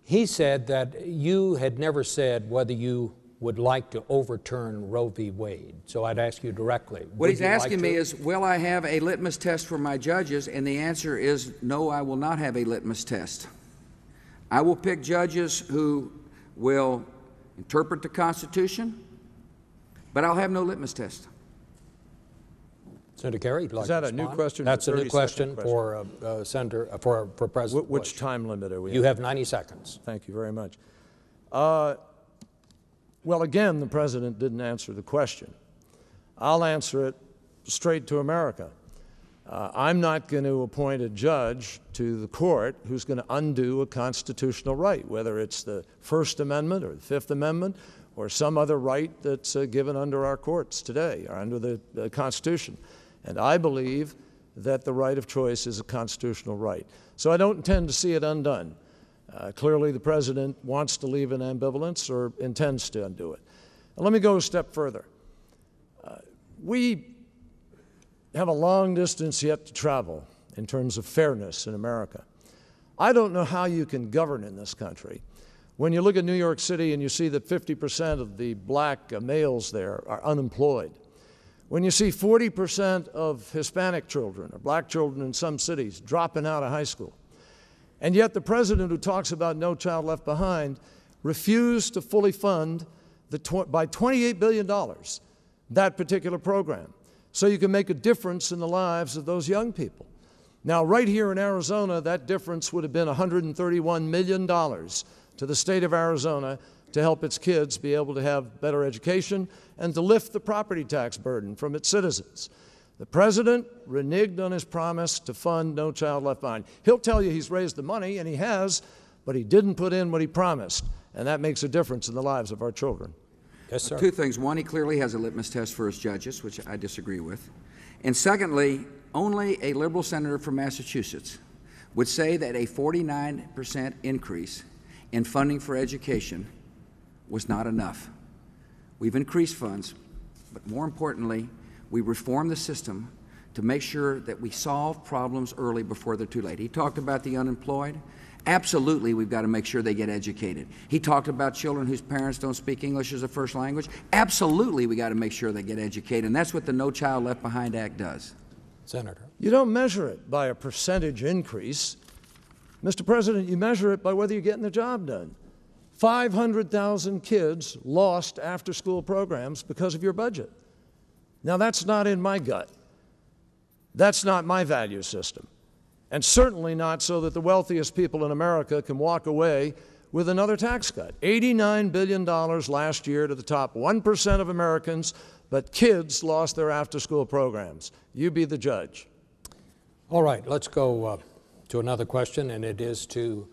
he said that you had never said whether you would like to overturn Roe v. Wade. So I'd ask you directly.
What he's asking like me is, will I have a litmus test for my judges? And the answer is, no, I will not have a litmus test. I will pick judges who will interpret the Constitution, but I'll have no litmus test.
Senator Kerry,
like is that a new question?
That's a new question, question, for uh, uh, Senator uh, for for President.
Wh which
Bush.
time limit are we?
You have 90 seconds.
Thank you very much. Well, again, the president didn't answer the question. I'll answer it straight to America. Uh, I'm not going to appoint a judge to the court who's going to undo a constitutional right, whether it's the First Amendment or the Fifth Amendment or some other right that's uh, given under our courts today or under the, the Constitution. And I believe that the right of choice is a constitutional right. So I don't intend to see it undone. Uh, clearly, the president wants to leave an ambivalence or intends to undo it. Now, let me go a step further. Uh, we have a long distance yet to travel in terms of fairness in America. I don't know how you can govern in this country when you look at New York City and you see that 50% of the black uh, males there are unemployed. When you see 40% of Hispanic children or black children in some cities dropping out of high school. And yet the president who talks about No Child Left Behind refused to fully fund the tw- by $28 billion that particular program so you can make a difference in the lives of those young people. Now, right here in Arizona, that difference would have been $131 million to the state of Arizona to help its kids be able to have better education and to lift the property tax burden from its citizens. The president reneged on his promise to fund No Child Left Behind. He'll tell you he's raised the money, and he has, but he didn't put in what he promised, and that makes a difference in the lives of our children.
Yes, sir.
Two things. One, he clearly has a litmus test for his judges, which I disagree with. And secondly, only a liberal senator from Massachusetts would say that a 49% increase in funding for education was not enough. We've increased funds, but more importantly, we reformed the system to make sure that we solve problems early before they're too late. He talked about the unemployed. Absolutely, we've got to make sure they get educated. He talked about children whose parents don't speak English as a first language. Absolutely, we got to make sure they get educated. And that's what the No Child Left Behind Act does.
Senator.
You don't measure it by a percentage increase. Mr. President, you measure it by whether you're getting the job done. 500,000 kids lost after school programs because of your budget. Now, that's not in my gut. That's not my value system. And certainly not so that the wealthiest people in America can walk away with another tax cut. $89 billion last year to the top 1% of Americans, but kids lost their after school programs. You be the judge.
All right, let's go uh, to another question, and it is to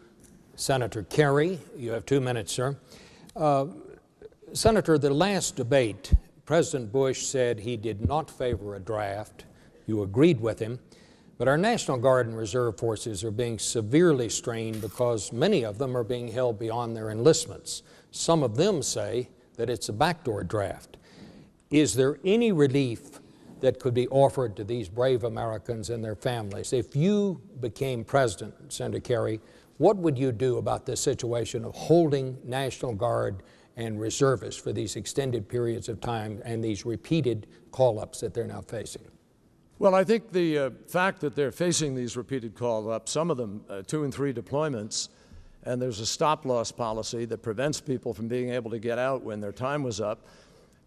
Senator Kerry. You have two minutes, sir. Uh, Senator, the last debate, President Bush said he did not favor a draft. You agreed with him. But our National Guard and Reserve forces are being severely strained because many of them are being held beyond their enlistments. Some of them say that it's a backdoor draft. Is there any relief that could be offered to these brave Americans and their families? If you became president, Senator Kerry, what would you do about this situation of holding National Guard and reservists for these extended periods of time and these repeated call ups that they're now facing?
Well, I think the uh, fact that they're facing these repeated call ups, some of them uh, two and three deployments, and there's a stop loss policy that prevents people from being able to get out when their time was up,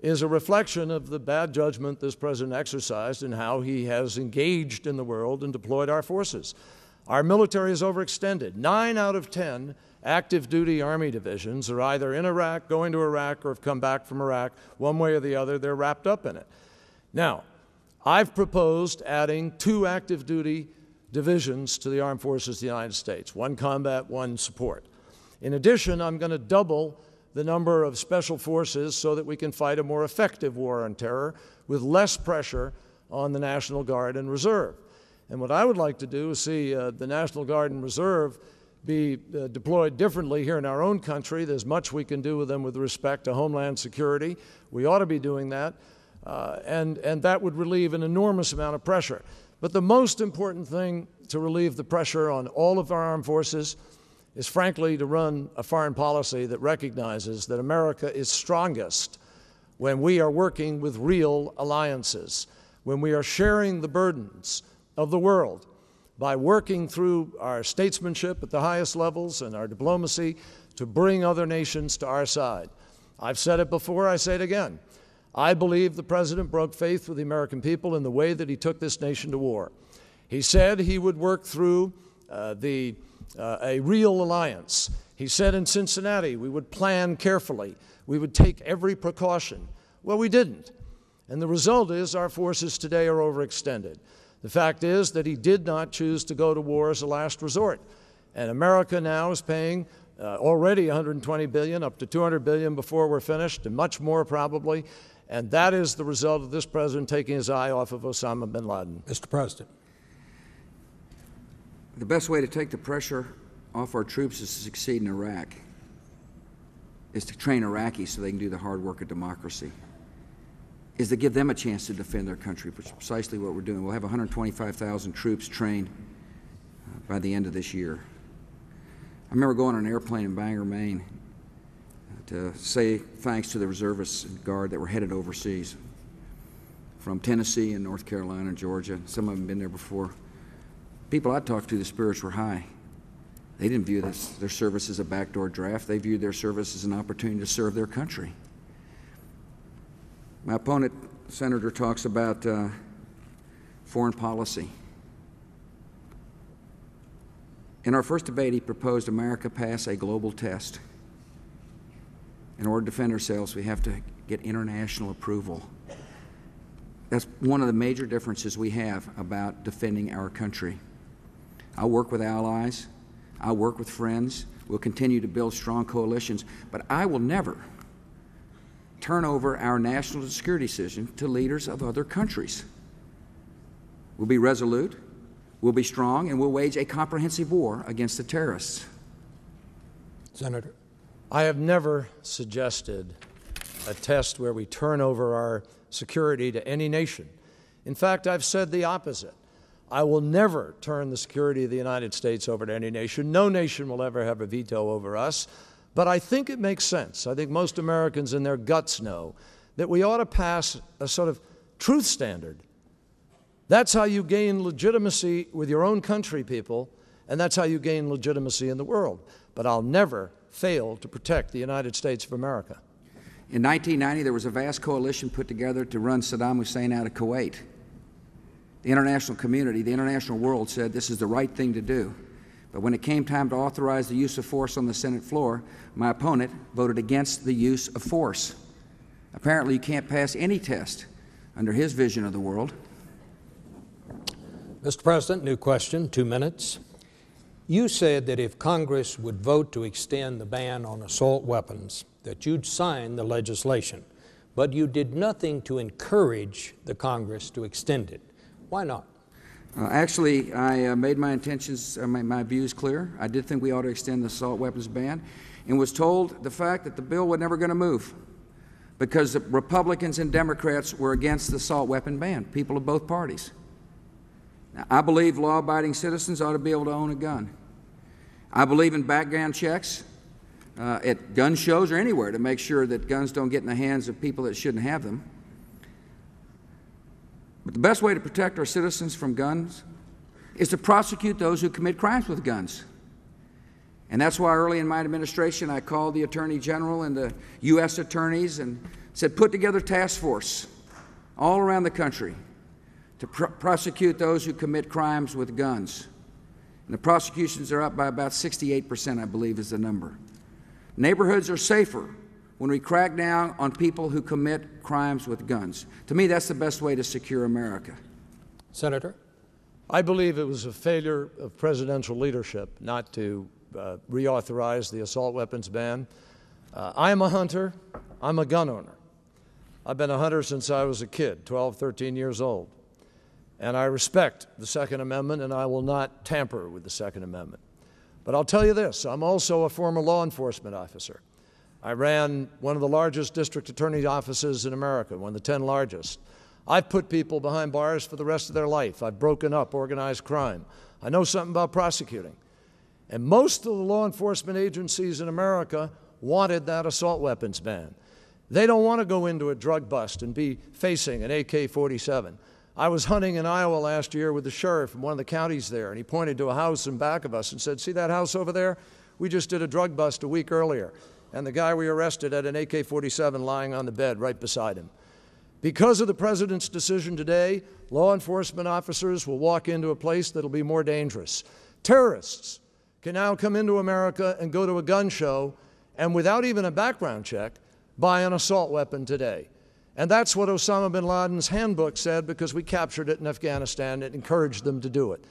is a reflection of the bad judgment this president exercised in how he has engaged in the world and deployed our forces. Our military is overextended. Nine out of ten active duty Army divisions are either in Iraq, going to Iraq, or have come back from Iraq. One way or the other, they're wrapped up in it. Now, I've proposed adding two active duty divisions to the Armed Forces of the United States one combat, one support. In addition, I'm going to double the number of special forces so that we can fight a more effective war on terror with less pressure on the National Guard and Reserve. And what I would like to do is see uh, the National Guard and Reserve be uh, deployed differently here in our own country. There's much we can do with them with respect to homeland security. We ought to be doing that. Uh, and, and that would relieve an enormous amount of pressure. But the most important thing to relieve the pressure on all of our armed forces is, frankly, to run a foreign policy that recognizes that America is strongest when we are working with real alliances, when we are sharing the burdens of the world by working through our statesmanship at the highest levels and our diplomacy to bring other nations to our side. I've said it before, I say it again. I believe the president broke faith with the American people in the way that he took this nation to war. He said he would work through uh, the, uh, a real alliance. He said in Cincinnati we would plan carefully, we would take every precaution. Well, we didn't. And the result is our forces today are overextended. The fact is that he did not choose to go to war as a last resort. And America now is paying uh, already 120 billion, up to 200 billion before we're finished, and much more probably. And that is the result of this president taking his eye off of Osama bin Laden.
Mr. President.
The best way to take the pressure off our troops is to succeed in Iraq, is to train Iraqis so they can do the hard work of democracy, is to give them a chance to defend their country, which is precisely what we're doing. We'll have 125,000 troops trained uh, by the end of this year. I remember going on an airplane in Bangor, Maine, uh, to say thanks to the reservists and guard that were headed overseas from Tennessee and North Carolina and Georgia. Some of them been there before. People I talked to, the spirits were high. They didn't view this, their service as a backdoor draft. They viewed their service as an opportunity to serve their country. My opponent, Senator, talks about uh, foreign policy. In our first debate, he proposed America pass a global test. In order to defend ourselves, we have to get international approval. That's one of the major differences we have about defending our country. I'll work with allies, I'll work with friends, we'll continue to build strong coalitions, but I will never turn over our national security decision to leaders of other countries. We'll be resolute, we'll be strong, and we'll wage a comprehensive war against the terrorists.
Senator.
I have never suggested a test where we turn over our security to any nation. In fact, I've said the opposite. I will never turn the security of the United States over to any nation. No nation will ever have a veto over us. But I think it makes sense. I think most Americans in their guts know that we ought to pass a sort of truth standard. That's how you gain legitimacy with your own country, people, and that's how you gain legitimacy in the world. But I'll never fail to protect the United States of America.
In 1990, there was a vast coalition put together to run Saddam Hussein out of Kuwait. The international community, the international world said this is the right thing to do. But when it came time to authorize the use of force on the Senate floor, my opponent voted against the use of force. Apparently, you can't pass any test under his vision of the world.
Mr. President, new question, two minutes. You said that if Congress would vote to extend the ban on assault weapons, that you'd sign the legislation, but you did nothing to encourage the Congress to extend it. Why not?
Uh, actually, I uh, made my intentions, uh, my, my, views clear. I did think we ought to extend the assault weapons ban and was told the fact that the bill was never going to move because the Republicans and Democrats were against the assault weapon ban, people of both parties. Now, I believe law abiding citizens ought to be able to own a gun. I believe in background checks uh, at gun shows or anywhere to make sure that guns don't get in the hands of people that shouldn't have them. But the best way to protect our citizens from guns is to prosecute those who commit crimes with guns. And that's why early in my administration I called the Attorney General and the U.S. attorneys and said, put together task force all around the country to pr prosecute those who commit crimes with guns. And the prosecutions are up by about 68%, I believe is the number. Neighborhoods are safer when we crack down on people who commit crimes with guns. To me, that's the best way to secure America.
Senator?
I believe it was a failure of presidential leadership not to uh, reauthorize the assault weapons ban. Uh, I am a hunter. I'm a gun owner. I've been a hunter since I was a kid, 12, 13 years old. And I respect the Second Amendment, and I will not tamper with the Second Amendment. But I'll tell you this I'm also a former law enforcement officer. I ran one of the largest district attorney offices in America, one of the 10 largest. I've put people behind bars for the rest of their life. I've broken up organized crime. I know something about prosecuting. And most of the law enforcement agencies in America wanted that assault weapons ban. They don't want to go into a drug bust and be facing an AK 47. I was hunting in Iowa last year with the sheriff from one of the counties there, and he pointed to a house in back of us and said, See that house over there? We just did a drug bust a week earlier. And the guy we arrested had an AK 47 lying on the bed right beside him. Because of the president's decision today, law enforcement officers will walk into a place that'll be more dangerous. Terrorists can now come into America and go to a gun show and, without even a background check, buy an assault weapon today. And that's what Osama bin Laden's handbook said because we captured it in Afghanistan and encouraged them to do it.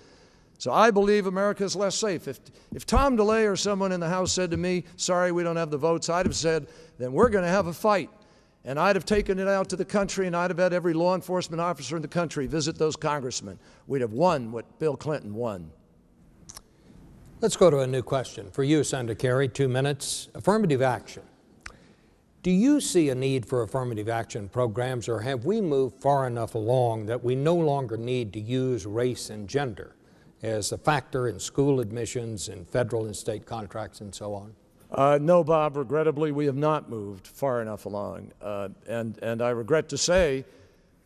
So I believe America is less safe. If, if Tom DeLay or someone in the House said to me, sorry, we don't have the votes, I'd have said, then we're going to have a fight. And I'd have taken it out to the country and I'd have had every law enforcement officer in the country visit those congressmen. We'd have won what Bill Clinton won.
Let's go to a new question. For you, Senator Kerry, two minutes. Affirmative action. Do you see a need for affirmative action programs, or have we moved far enough along that we no longer need to use race and gender as a factor in school admissions and federal and state contracts and so on?
Uh, no, Bob, regrettably, we have not moved far enough along. Uh, and, and I regret to say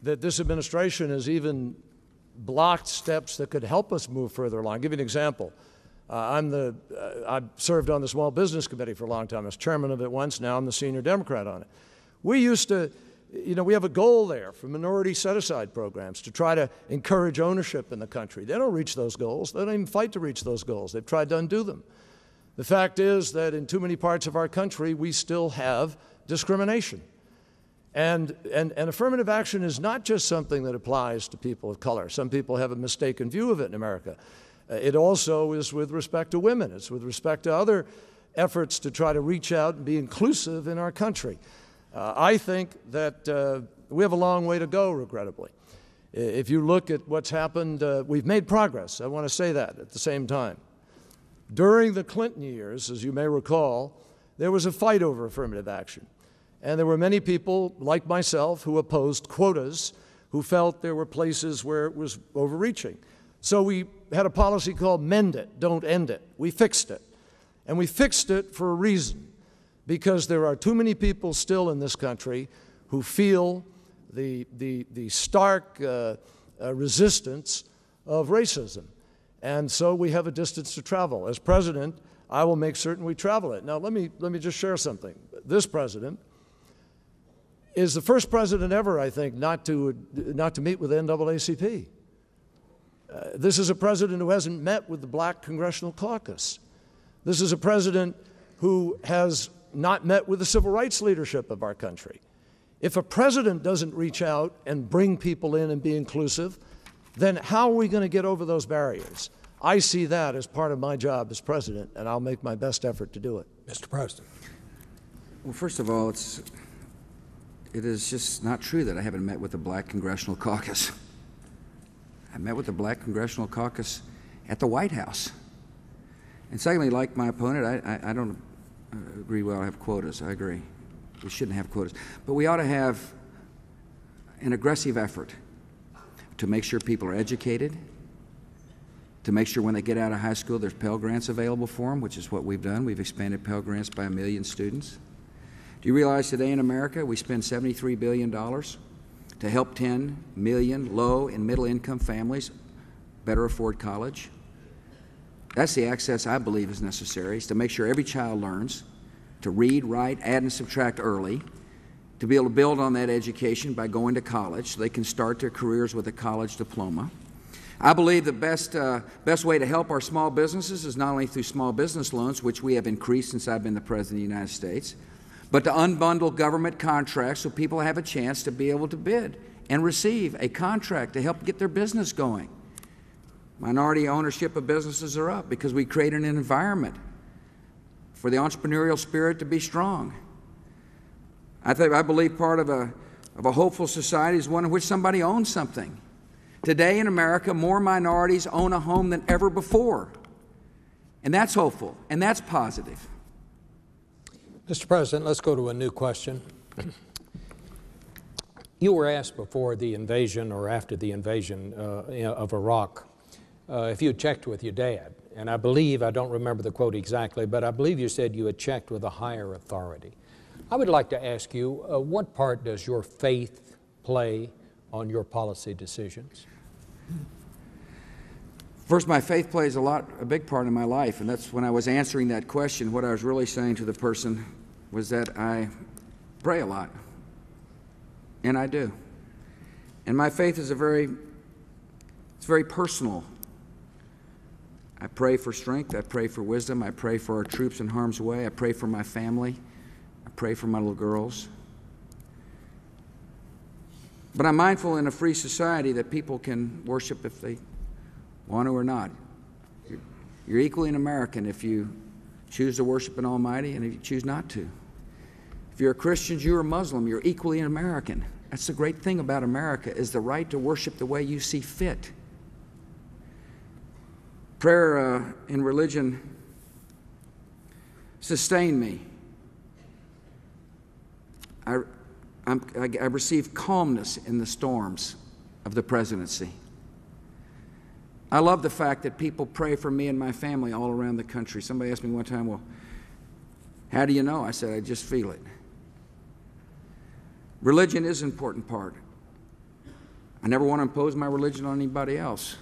that this administration has even blocked steps that could help us move further along. I'll give you an example. Uh, I'm the, uh, I've served on the Small Business Committee for a long time. I was chairman of it once. Now I'm the senior Democrat on it. We used to, you know, we have a goal there for minority set-aside programs to try to encourage ownership in the country. They don't reach those goals. They don't even fight to reach those goals. They've tried to undo them. The fact is that in too many parts of our country, we still have discrimination. And, and, and affirmative action is not just something that applies to people of color. Some people have a mistaken view of it in America. Uh, it also is with respect to women. It's with respect to other efforts to try to reach out and be inclusive in our country. Uh, I think that uh, we have a long way to go, regrettably. If you look at what's happened, uh, we've made progress. I want to say that at the same time. During the Clinton years, as you may recall, there was a fight over affirmative action. And there were many people, like myself, who opposed quotas, who felt there were places where it was overreaching. So we had a policy called mend it, don't end it. We fixed it. And we fixed it for a reason because there are too many people still in this country who feel the, the, the stark uh, uh, resistance of racism. And so we have a distance to travel. As president, I will make certain we travel it. Now, let me, let me just share something. This president is the first president ever, I think, not to, not to meet with NAACP. Uh, this is a president who hasn't met with the black congressional caucus. This is a president who has not met with the civil rights leadership of our country. If a president doesn't reach out and bring people in and be inclusive, then how are we going to get over those barriers? I see that as part of my job as president, and I'll make my best effort to do it.
Mr. President.
Well, first of all, it's, it is just not true that I haven't met with the Black Congressional Caucus. I met with the Black Congressional Caucus at the White House. And secondly, like my opponent, I, I, I don't agree we ought to have quotas. I agree. We shouldn't have quotas. But we ought to have an aggressive effort to make sure people are educated, to make sure when they get out of high school there's Pell Grants available for them, which is what we've done. We've expanded Pell Grants by a million students. Do you realize today in America we spend $73 billion to help 10 million low and middle income families better afford college. That's the access I believe is necessary, is to make sure every child learns to read, write, add, and subtract early, to be able to build on that education by going to college so they can start their careers with a college diploma. I believe the best, uh, best way to help our small businesses is not only through small business loans, which we have increased since I've been the President of the United States, but to unbundle government contracts so people have a chance to be able to bid and receive a contract to help get their business going. Minority ownership of businesses are up because we create an environment for the entrepreneurial spirit to be strong. I, think, I believe part of a, of a hopeful society is one in which somebody owns something. Today in America, more minorities own a home than ever before. And that's hopeful, and that's positive.
Mr. President, let's go to a new question. You were asked before the invasion or after the invasion uh, of Iraq uh, if you checked with your dad. And I believe, I don't remember the quote exactly, but I believe you said you had checked with a higher authority. I would like to ask you uh, what part does your faith play on your policy decisions?
First, my faith plays a lot, a big part in my life, and that's when I was answering that question. What I was really saying to the person was that I pray a lot, and I do. And my faith is a very, it's very personal. I pray for strength. I pray for wisdom. I pray for our troops in harm's way. I pray for my family. I pray for my little girls. But I'm mindful in a free society that people can worship if they want to or not. You're, equally an American if you choose to worship an Almighty and if you choose not to. If you're a Christian, you're a Muslim, you're equally an American. That's the great thing about America is the right to worship the way you see fit. Prayer uh, and religion sustain me. I, I'm, I, I receive calmness in the storms of the presidency. I love the fact that people pray for me and my family all around the country. Somebody asked me one time, Well, how do you know? I said, I just feel it. Religion is an important part. I never want to impose my religion on anybody else.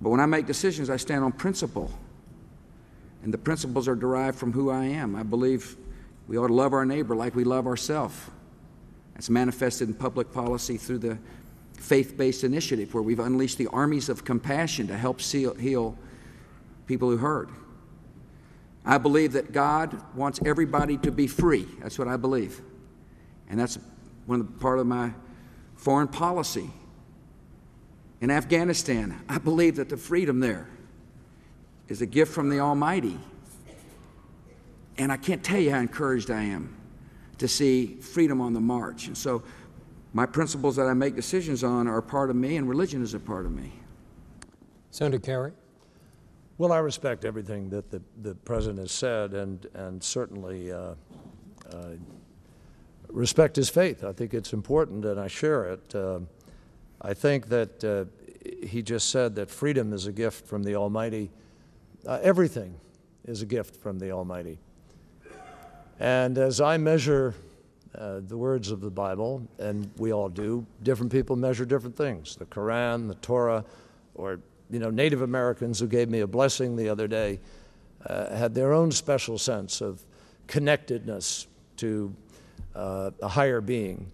But when I make decisions, I stand on principle. And the principles are derived from who I am. I believe we ought to love our neighbor like we love ourselves. It's manifested in public policy through the faith based initiative where we've unleashed the armies of compassion to help heal people who hurt. I believe that God wants everybody to be free. That's what I believe. And that's one of the, part of my foreign policy. In Afghanistan, I believe that the freedom there is a gift from the Almighty. And I can't tell you how encouraged I am to see freedom on the march. And so my principles that I make decisions on are a part of me, and religion is a part of me.
Senator Kerry?
Well, I respect everything that the, the president has said, and, and certainly uh, uh, respect his faith. I think it's important, and I share it. Uh, I think that uh, he just said that freedom is a gift from the Almighty. Uh, everything is a gift from the Almighty. And as I measure uh, the words of the Bible, and we all do, different people measure different things. The Quran, the Torah, or you know, Native Americans who gave me a blessing the other day uh, had their own special sense of connectedness to uh, a higher being.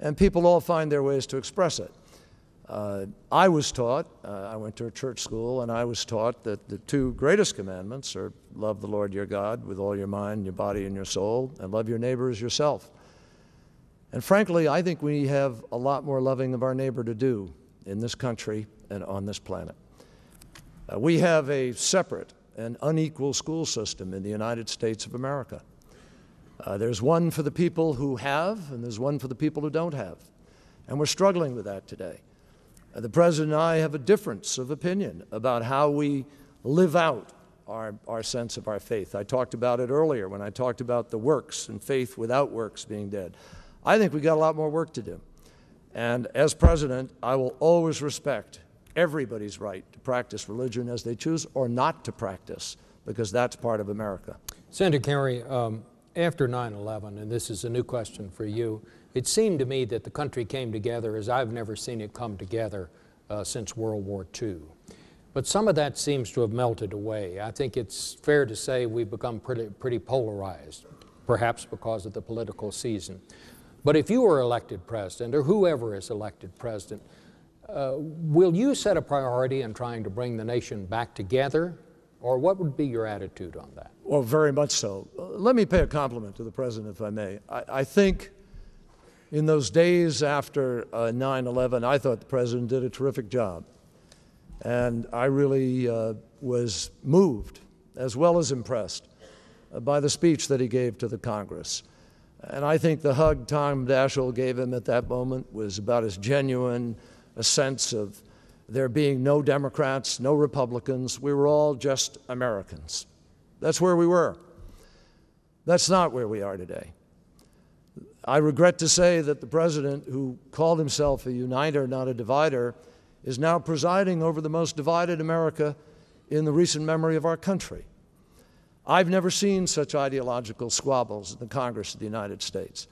And people all find their ways to express it. Uh, I was taught, uh, I went to a church school, and I was taught that the two greatest commandments are love the Lord your God with all your mind, your body, and your soul, and love your neighbor as yourself. And frankly, I think we have a lot more loving of our neighbor to do in this country and on this planet. Uh, we have a separate and unequal school system in the United States of America. Uh, there's one for the people who have, and there's one for the people who don't have. And we're struggling with that today. Uh, the President and I have a difference of opinion about how we live out our, our sense of our faith. I talked about it earlier when I talked about the works and faith without works being dead. I think we've got a lot more work to do. And as President, I will always respect everybody's right to practice religion as they choose or not to practice, because that's part of America.
Senator Kerry, um, after 9 11, and this is a new question for you, it seemed to me that the country came together as I've never seen it come together uh, since World War II. But some of that seems to have melted away. I think it's fair to say we've become pretty, pretty polarized, perhaps because of the political season. But if you were elected president, or whoever is elected president, uh, will you set a priority in trying to bring the nation back together, or what would be your attitude on that?
Well, very much so. Let me pay a compliment to the president, if I may. I, I think in those days after uh, 9 11, I thought the president did a terrific job. And I really uh, was moved, as well as impressed, uh, by the speech that he gave to the Congress. And I think the hug Tom Daschle gave him at that moment was about as genuine a sense of there being no Democrats, no Republicans. We were all just Americans. That's where we were. That's not where we are today. I regret to say that the president, who called himself a uniter, not a divider, is now presiding over the most divided America in the recent memory of our country. I've never seen such ideological squabbles in the Congress of the United States.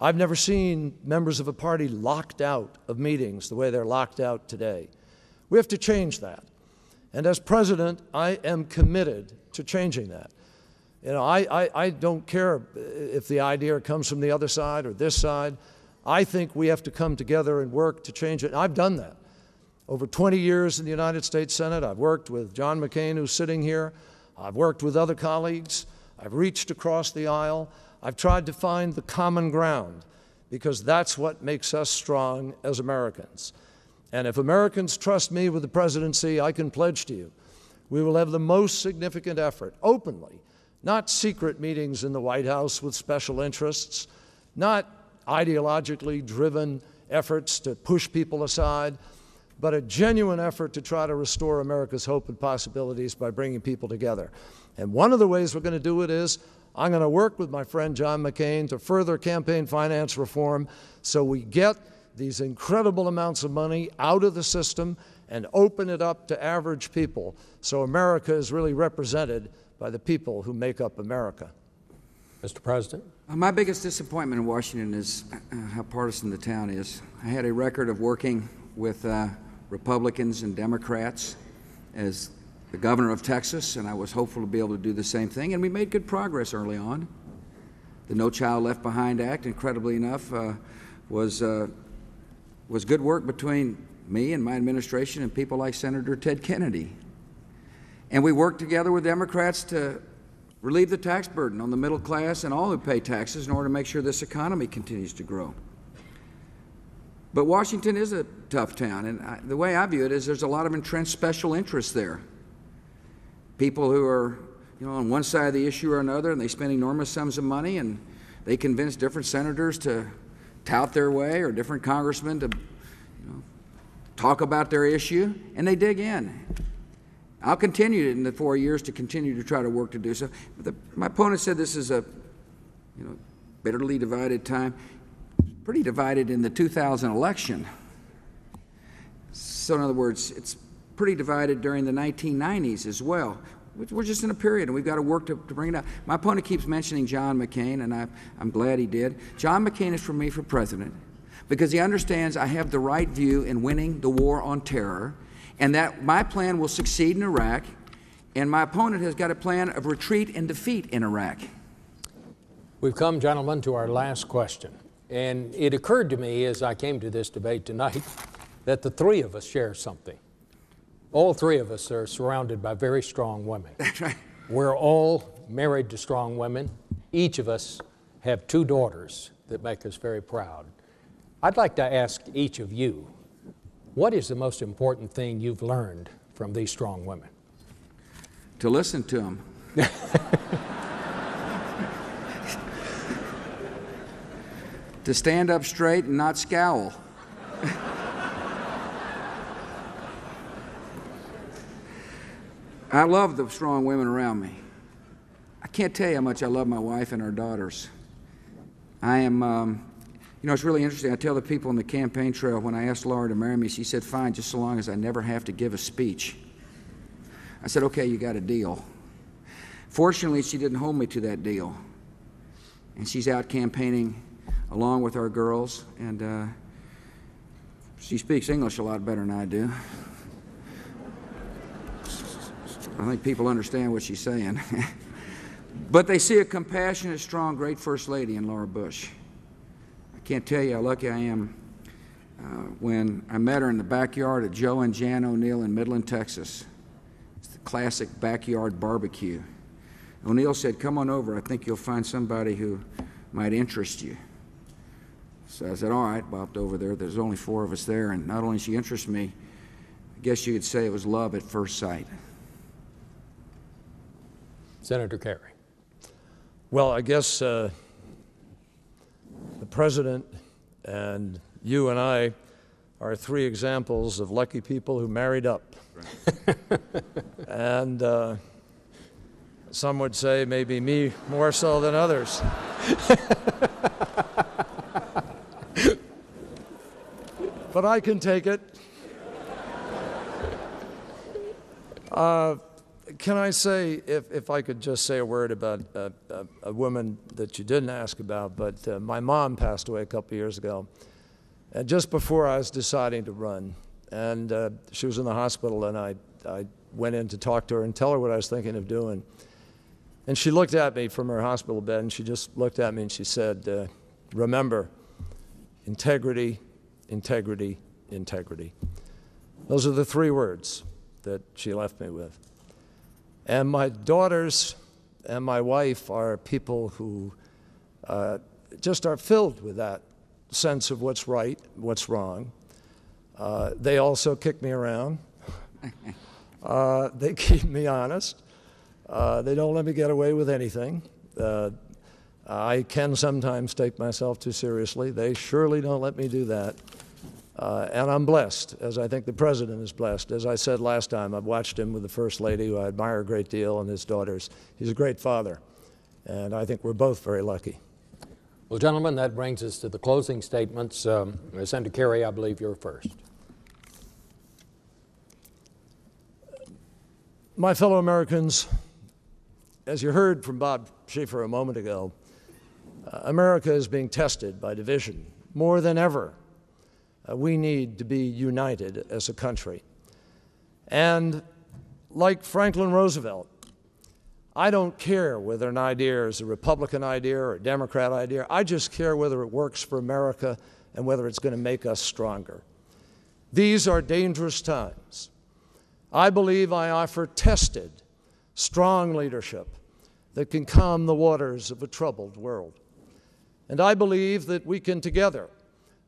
I've never seen members of a party locked out of meetings the way they're locked out today. We have to change that. And as president, I am committed to changing that. You know, I, I, I don't care if the idea comes from the other side or this side. I think we have to come together and work to change it. And I've done that. Over 20 years in the United States Senate, I've worked with John McCain, who's sitting here. I've worked with other colleagues. I've reached across the aisle. I've tried to find the common ground because that's what makes us strong as Americans. And if Americans trust me with the presidency, I can pledge to you we will have the most significant effort openly not secret meetings in the White House with special interests, not ideologically driven efforts to push people aside, but a genuine effort to try to restore America's hope and possibilities by bringing people together. And one of the ways we're going to do it is I'm going to work with my friend John McCain to further campaign finance reform so we get these incredible amounts of money out of the system and open it up to average people so America is really represented by the people who make up America.
Mr. President?
Uh, My biggest disappointment in Washington is uh, how partisan the town is. I had a record of working with uh, Republicans and Democrats as the governor of Texas, and I was hopeful to be able to do the same thing, and we made good progress early on. The No Child Left Behind Act, incredibly enough, uh, was, uh, was good work between me and my administration and people like Senator Ted Kennedy. And we worked together with Democrats to relieve the tax burden on the middle class and all who pay taxes in order to make sure this economy continues to grow. But Washington is a tough town, and I, the way I view it is there's a lot of entrenched special interests there. People who are, you know, on one side of the issue or another, and they spend enormous sums of money, and they convince different senators to tout their way or different congressmen to, you know, talk about their issue, and they dig in. I'll continue in the four years to continue to try to work to do so. But the, my opponent said this is a, you know, bitterly divided time. Pretty divided in the 2000 election. So in other words, it's pretty divided during the 1990s as well. We're just in a period, and we've got to work to, to bring it up. My opponent keeps mentioning John McCain, and I, I'm glad he did. John McCain is for me for president because he understands I have the right view in winning the war on terror and that my plan will succeed in Iraq, and my opponent has got a plan of retreat and defeat in Iraq.
We've come, gentlemen, to our last question. And it occurred to me as I came to this debate tonight that the three of us share something. All three of us are surrounded by very strong women.
That's right.
We're all married to strong women. Each of us have two daughters that make us very proud. I'd like to ask each of you what is the most important thing you've learned from these strong women?
To listen to them. to stand up straight and not scowl. I love the strong women around me. I can't tell you how much I love my wife and our daughters. I am, um, you know, it's really interesting. I tell the people on the campaign trail when I asked Laura to marry me, she said, fine, just so long as I never have to give a speech. I said, okay, you got a deal. Fortunately, she didn't hold me to that deal. And she's out campaigning along with our girls, and uh, she speaks English a lot better than I do. I think people understand what she's saying. but they see a compassionate, strong, great First Lady in Laura Bush. I can't tell you how lucky I am uh, when I met her in the backyard of Joe and Jan O'Neill in Midland, Texas. It's the classic backyard barbecue. O'Neill said, Come on over. I think you'll find somebody who might interest you. So I said, All right, bopped over there. There's only four of us there, and not only she interested me, I guess you could say it was love at first sight.
Senator Kerry.
Well, I guess uh, the president and you and I are three examples of lucky people who married up. and uh, some would say maybe me more so than others. but I can take it. Uh, can I say, if, if I could just say a word about uh, a, a woman that you didn't ask about, but uh, my mom passed away a couple years ago, and just before I was deciding to run, and uh, she was in the hospital, and I, I went in to talk to her and tell her what I was thinking of doing. And she looked at me from her hospital bed, and she just looked at me and she said, uh, Remember, integrity, integrity, integrity. Those are the three words that she left me with. And my daughters and my wife are people who uh, just are filled with that sense of what's right, what's wrong. Uh, they also kick me around. uh, they keep me honest. Uh, they don't let me get away with anything. Uh, I can sometimes take myself too seriously. They surely don't let me do that. Uh, and I'm blessed, as I think the president is blessed. As I said last time, I've watched him with the First Lady, who I admire a great deal, and his daughters. He's a great father, and I think we're both very lucky.
Well, gentlemen, that brings us to the closing statements. Um, Senator Kerry, I believe you're first.
My fellow Americans, as you heard from Bob Schieffer a moment ago, uh, America is being tested by division more than ever. Uh, we need to be united as a country. And like Franklin Roosevelt, I don't care whether an idea is a Republican idea or a Democrat idea. I just care whether it works for America and whether it's going to make us stronger. These are dangerous times. I believe I offer tested, strong leadership that can calm the waters of a troubled world. And I believe that we can together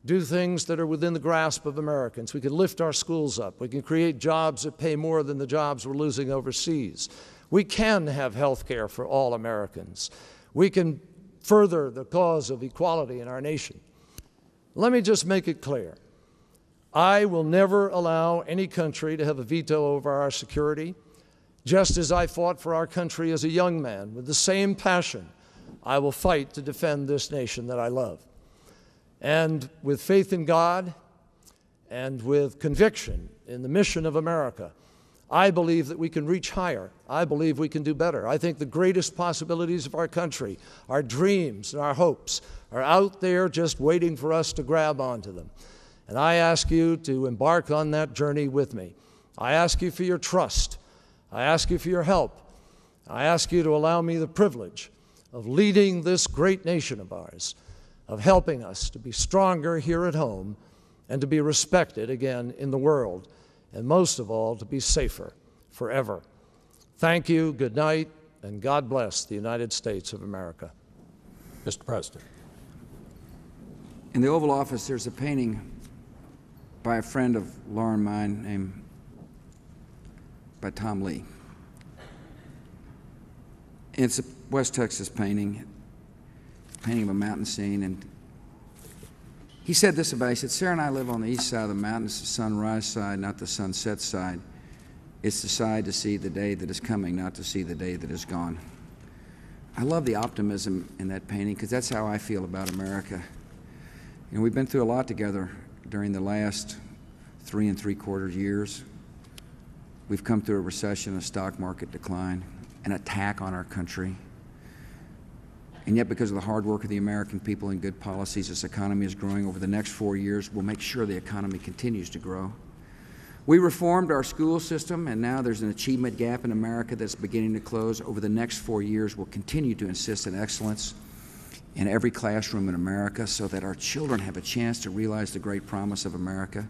do things that are within the grasp of Americans. We can lift our schools up. We can create jobs that pay more than the jobs we're losing overseas. We can have health care for all Americans. We can further the cause of equality in our nation. Let me just make it clear. I will never allow any country to have a veto over our security, just as I fought for our country as a young man with the same passion. I will fight to defend this nation that I love. And with faith in God and with conviction in the mission of America, I believe that we can reach higher. I believe we can do better. I think the greatest possibilities of our country, our dreams and our hopes, are out there just waiting for us to grab onto them. And I ask you to embark on that journey with me. I ask you for your trust. I ask you for your help. I ask you to allow me the privilege of leading this great nation of ours, of helping us to be stronger here at home and to be respected again in the world, and most of all, to be safer forever. Thank you, good night, and God bless the United States of America.
Mr. President.
In the Oval Office, there's a painting by a friend of Lauren mine named by Tom Lea. It's a West Texas painting, painting of a mountain scene, and he said this about it. He said, Sarah and I live on the east side of the mountain. It's the sunrise side, not the sunset side. It's the side to see the day that is coming, not to see the day that is gone. I love the optimism in that painting because that's how I feel about America. Know, we've been through a lot together during the last three and three quarter years. We've come through a recession, a stock market decline, an attack on our country. And yet, because of the hard work of the American people and good policies, this economy is growing. Over the next four years, we'll make sure the economy continues to grow. We reformed our school system, and now there's an achievement gap in America that's beginning to close. Over the next four years, we'll continue to insist on excellence in every classroom in America so that our children have a chance to realize the great promise of America.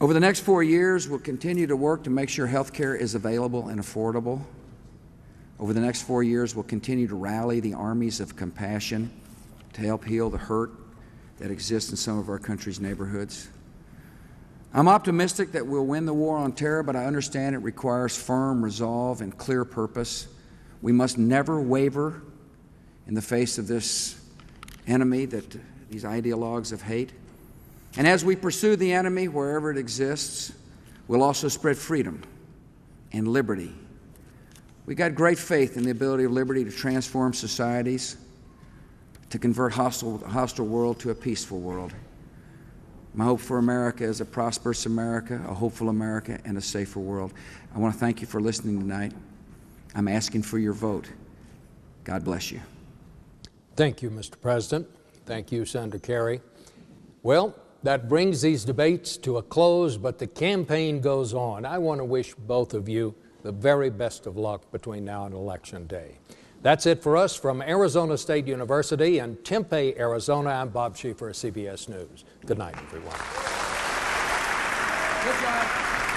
Over the next four years, we'll continue to work to make sure health care is available and affordable. Over the next four years, we'll continue to rally the armies of compassion to help heal the hurt that exists in some of our country's neighborhoods. I'm optimistic that we'll win the war on terror, but I understand it requires firm resolve and clear purpose. We must never waver in the face of this enemy that these ideologues of hate. And as we pursue the enemy wherever it exists, we'll also spread freedom and liberty. We got great faith in the ability of liberty to transform societies, to convert hostile, hostile world to a peaceful world. My hope for America is a prosperous America, a hopeful America, and a safer world. I want to thank you for listening tonight. I'm asking for your vote. God bless you.
Thank you, Mr. President. Thank you, Senator Kerry. Well, that brings these debates to a close, but the campaign goes on. I want to wish both of you the very best of luck between now and Election Day. That's it for us from Arizona State University in Tempe, Arizona. I'm Bob Schieffer CBS News. Good night, everyone.
Good job.